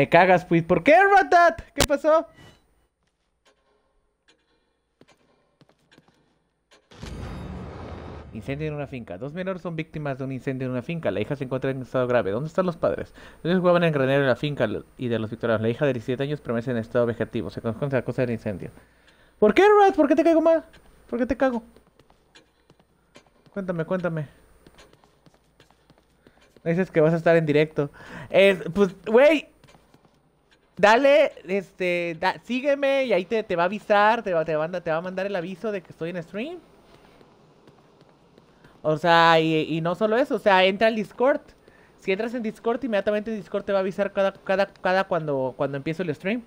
Me cagas, pues. ¿Por qué, Ratat? ¿Qué pasó? Incendio en una finca. Dos menores son víctimas de un incendio en una finca. La hija se encuentra en estado grave. ¿Dónde están los padres? Ellos jugaban en granero en la finca y de los victorianos. La hija de 17 años permanece en estado vegetativo. Se conoce la cosa del incendio. ¿Por qué, Rat? ¿Por qué te caigo mal? ¿Por qué te cago? Cuéntame, cuéntame. Me dices que vas a estar en directo. Es, pues, güey. Dale, este, da- sígueme y ahí te, te va a avisar, te va, te, te va a mandar el aviso de que estoy en stream. O sea, y, y no solo eso, o sea, entra al Discord. Si entras en Discord, inmediatamente Discord te va a avisar cada, cada, cada cuando, cuando empiezo el stream.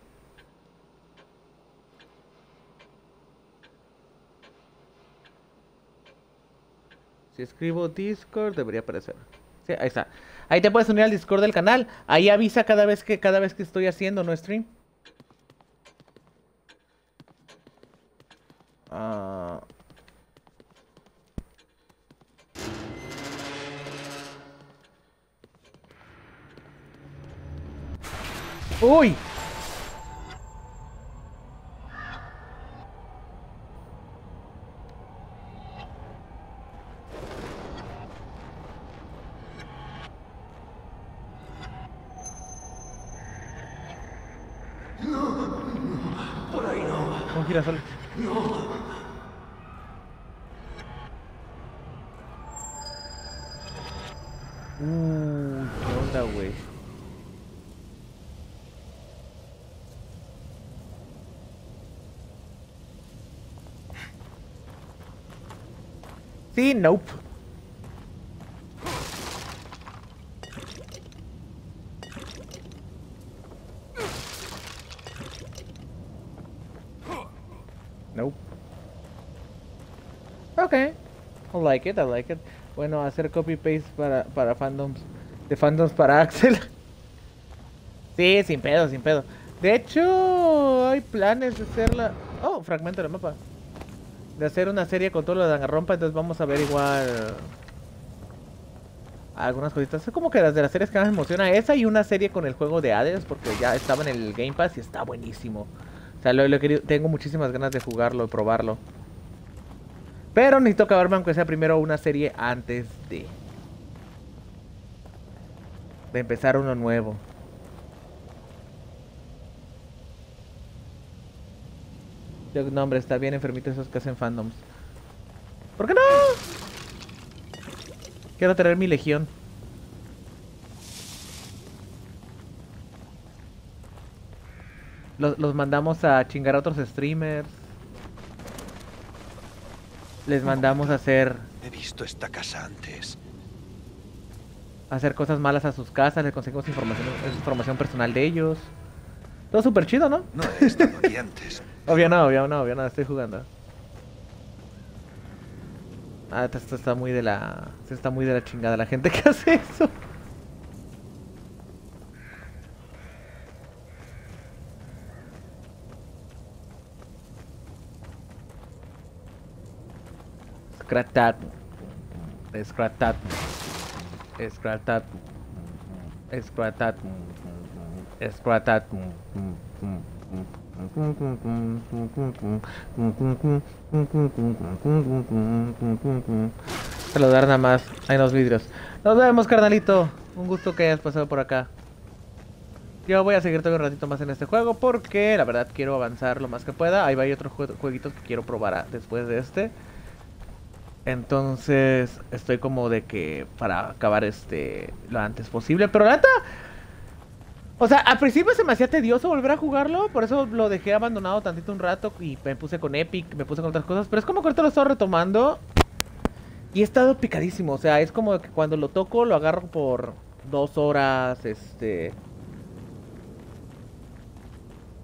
Si escribo Discord, debería aparecer. Sí, ahí está. Ahí te puedes unir al Discord del canal. Ahí avisa cada vez que cada vez que estoy haciendo no stream. Ah. Uy. Por ahí no. Un girasol. Uh, qué onda, güey. Sí, nope. Nope. Okay. I like it, I like it. Bueno, hacer copy paste para, para fandoms. De fandoms para [laughs] Axel. sí, sin pedo, sin pedo. De hecho, hay planes de hacerla. Oh, fragmento del mapa. De hacer una serie con todo lo de Danganronpa, entonces vamos a ver igual. Algunas cositas. Es como que las de las series que más emociona. Esa y una serie con el juego de Hades, porque ya estaba en el Game Pass y está buenísimo. O sea, lo, lo querido- tengo muchísimas ganas de jugarlo y probarlo. Pero necesito acabarme aunque sea primero una serie antes de... De empezar uno nuevo. Yo, No, hombre, está bien enfermito esos que hacen fandoms. ¿Por qué no? Quiero tener mi legión. Los, los mandamos a chingar a otros streamers. Les mandamos a hacer, He visto esta casa antes. hacer cosas malas a sus casas. Les conseguimos información, información personal de ellos. Todo súper chido, ¿no? No he estado aquí antes. Obvio no, obvio no, obvio no, estoy jugando. Ah, esto está muy de la... esto está muy de la chingada la gente que [laughs] hace eso. Scratch that. Scratch that. Scratch Saludar nada más. Hay dos vidrios. Nos vemos, carnalito. Un gusto que hayas pasado por acá. Yo voy a seguir todavía un ratito más en este juego porque la verdad quiero avanzar lo más que pueda. Ahí va hay otros jue- jueguitos que quiero probar después de este. Entonces estoy como de que para acabar este lo antes posible. Pero la neta, o sea, al principio se me hacía tedioso volver a jugarlo, por eso lo dejé abandonado tantito un rato y me puse con Epic, me puse con otras cosas, pero es como que ahorita lo estoy retomando y he estado picadísimo, o sea, es como que cuando lo toco lo agarro por dos horas, este...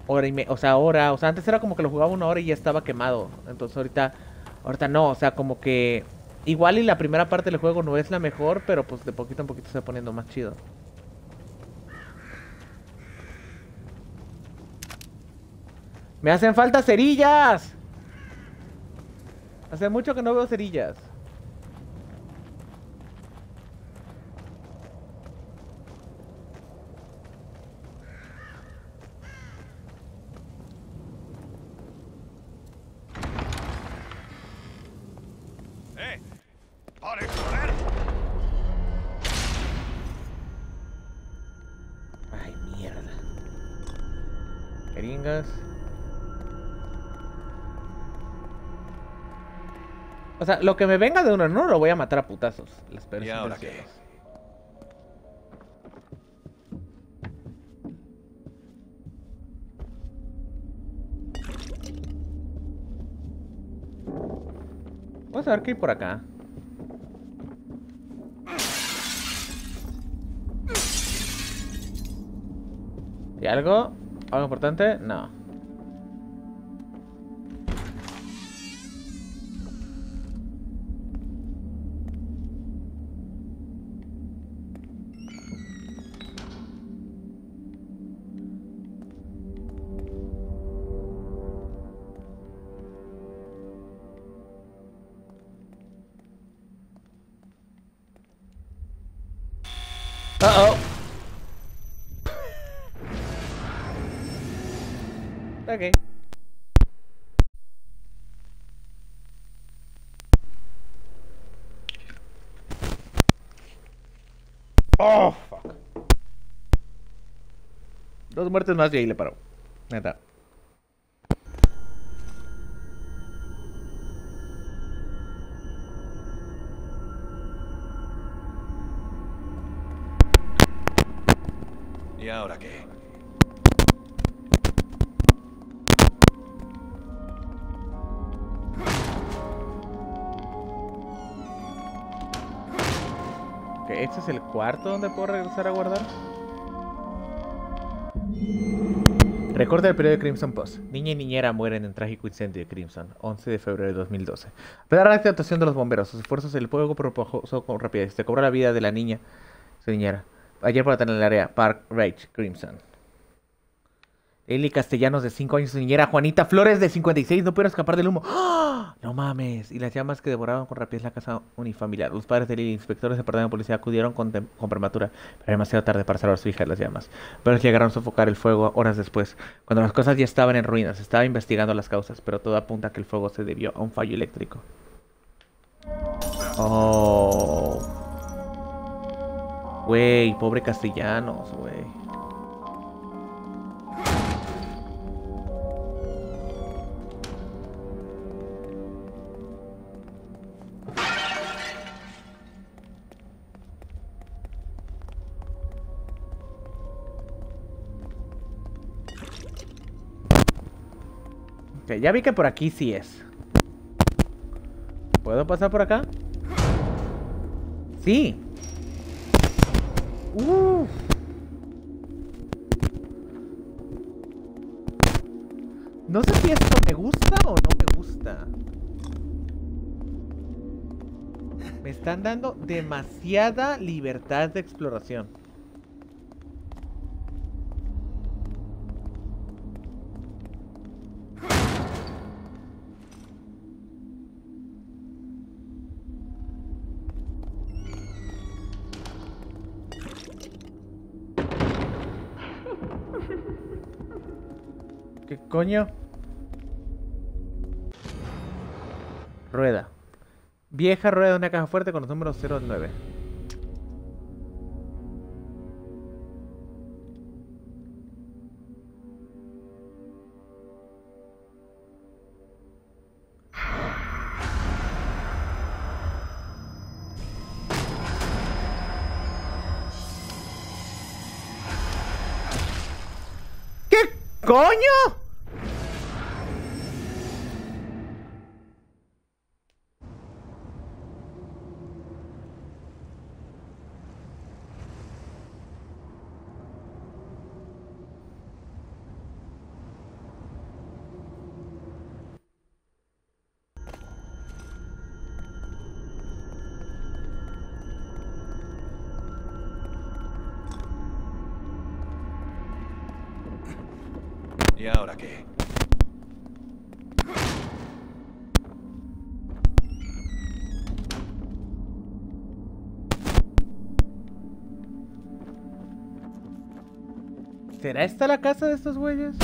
Hora y me... O sea, hora, o sea, antes era como que lo jugaba una hora y ya estaba quemado, entonces ahorita, ahorita no, o sea, como que... Igual y la primera parte del juego no es la mejor, pero pues de poquito en poquito se va poniendo más chido. Me hacen falta cerillas. Hace mucho que no veo cerillas. Sea, lo que me venga de uno en uno lo voy a matar a putazos. Las ¿Y ahora qué? Vamos a ver qué hay por acá. ¿Y algo? ¿Algo importante? No. Dos muertes más y ahí le paró. Neta. ¿Y ahora qué? Este es el cuarto donde puedo regresar a guardar. Recorte del periodo de Crimson Post. Niña y niñera mueren en trágico incendio de Crimson, 11 de febrero de 2012. A la actuación de los bomberos, sus esfuerzos el fuego propagó con rapidez. Se cobró la vida de la niña, su niñera. Ayer por la tarde en el área Park Ridge, Crimson. Eli Castellanos de 5 años, su niñera Juanita Flores de 56 no pudieron escapar del humo. ¡Ah! No mames. Y las llamas que devoraban con rapidez la casa unifamiliar. Los padres de Lily, inspectores del departamento de policía, acudieron con, con prematura, pero demasiado tarde para salvar a su hija de las llamas. Pero llegaron a sofocar el fuego horas después, cuando las cosas ya estaban en ruinas. Estaba investigando las causas, pero todo apunta a que el fuego se debió a un fallo eléctrico. Oh. Güey, pobre castellanos, güey. Ya vi que por aquí sí es. ¿Puedo pasar por acá? Sí. Uf. No sé si esto me gusta o no me gusta. Me están dando demasiada libertad de exploración. Coño? Rueda. Vieja rueda de una caja fuerte con los números 0 al 9. ¿Qué coño? ¿Será esta la casa de estos güeyes?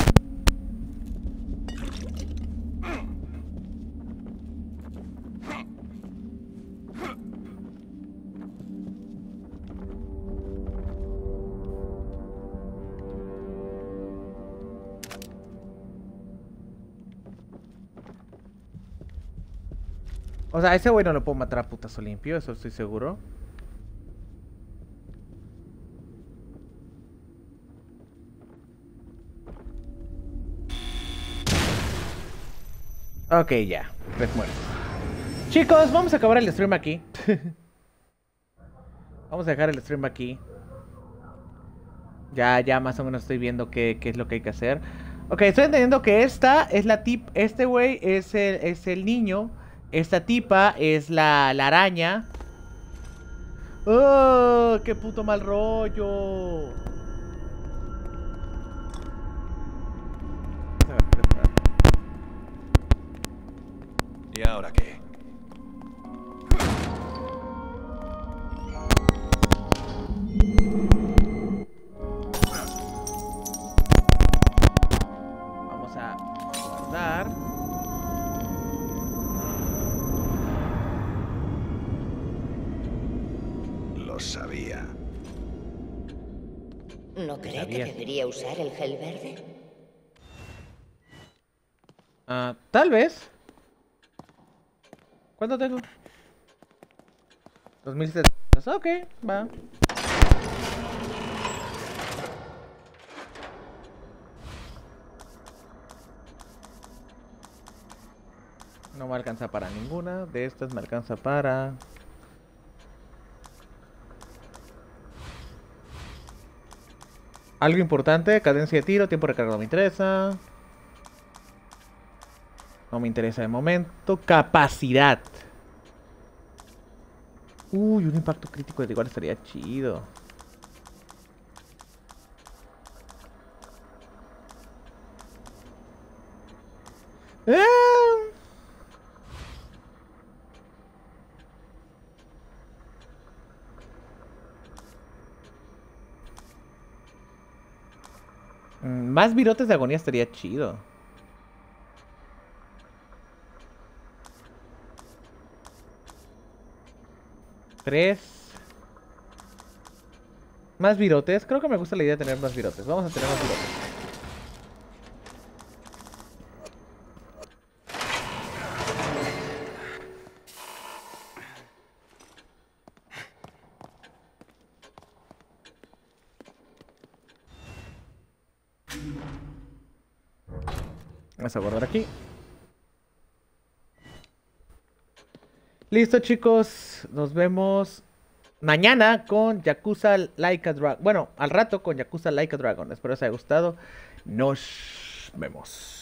O sea, ese güey no lo puedo matar a putazo limpio, eso estoy seguro. Ok, ya. Tres muertos. Chicos, vamos a acabar el stream aquí. [laughs] vamos a dejar el stream aquí. Ya, ya más o menos estoy viendo qué, qué es lo que hay que hacer. Ok, estoy entendiendo que esta es la tip. Este güey es el, es el niño. Esta tipa es la, la araña. ¡Oh! ¡Qué puto mal rollo! ¿Y ahora qué? Vamos a guardar. Lo sabía. ¿No cree que debería usar el gel verde? Ah, tal vez. ¿Cuánto tengo? 2700. Ok, va. No me alcanza para ninguna. De estas me alcanza para... Algo importante, cadencia de tiro, tiempo de recarga no me interesa. No me interesa de momento. Capacidad. Uy, un impacto crítico de igual estaría chido. Eh. Mm, Más virotes de agonía estaría chido. Tres. Más virotes. Creo que me gusta la idea de tener más virotes. Vamos a tener más virotes. Vamos a guardar aquí. Listo, chicos. Nos vemos mañana con Yakuza Like a Dragon. Bueno, al rato con Yakuza Like a Dragon. Espero os haya gustado. Nos vemos.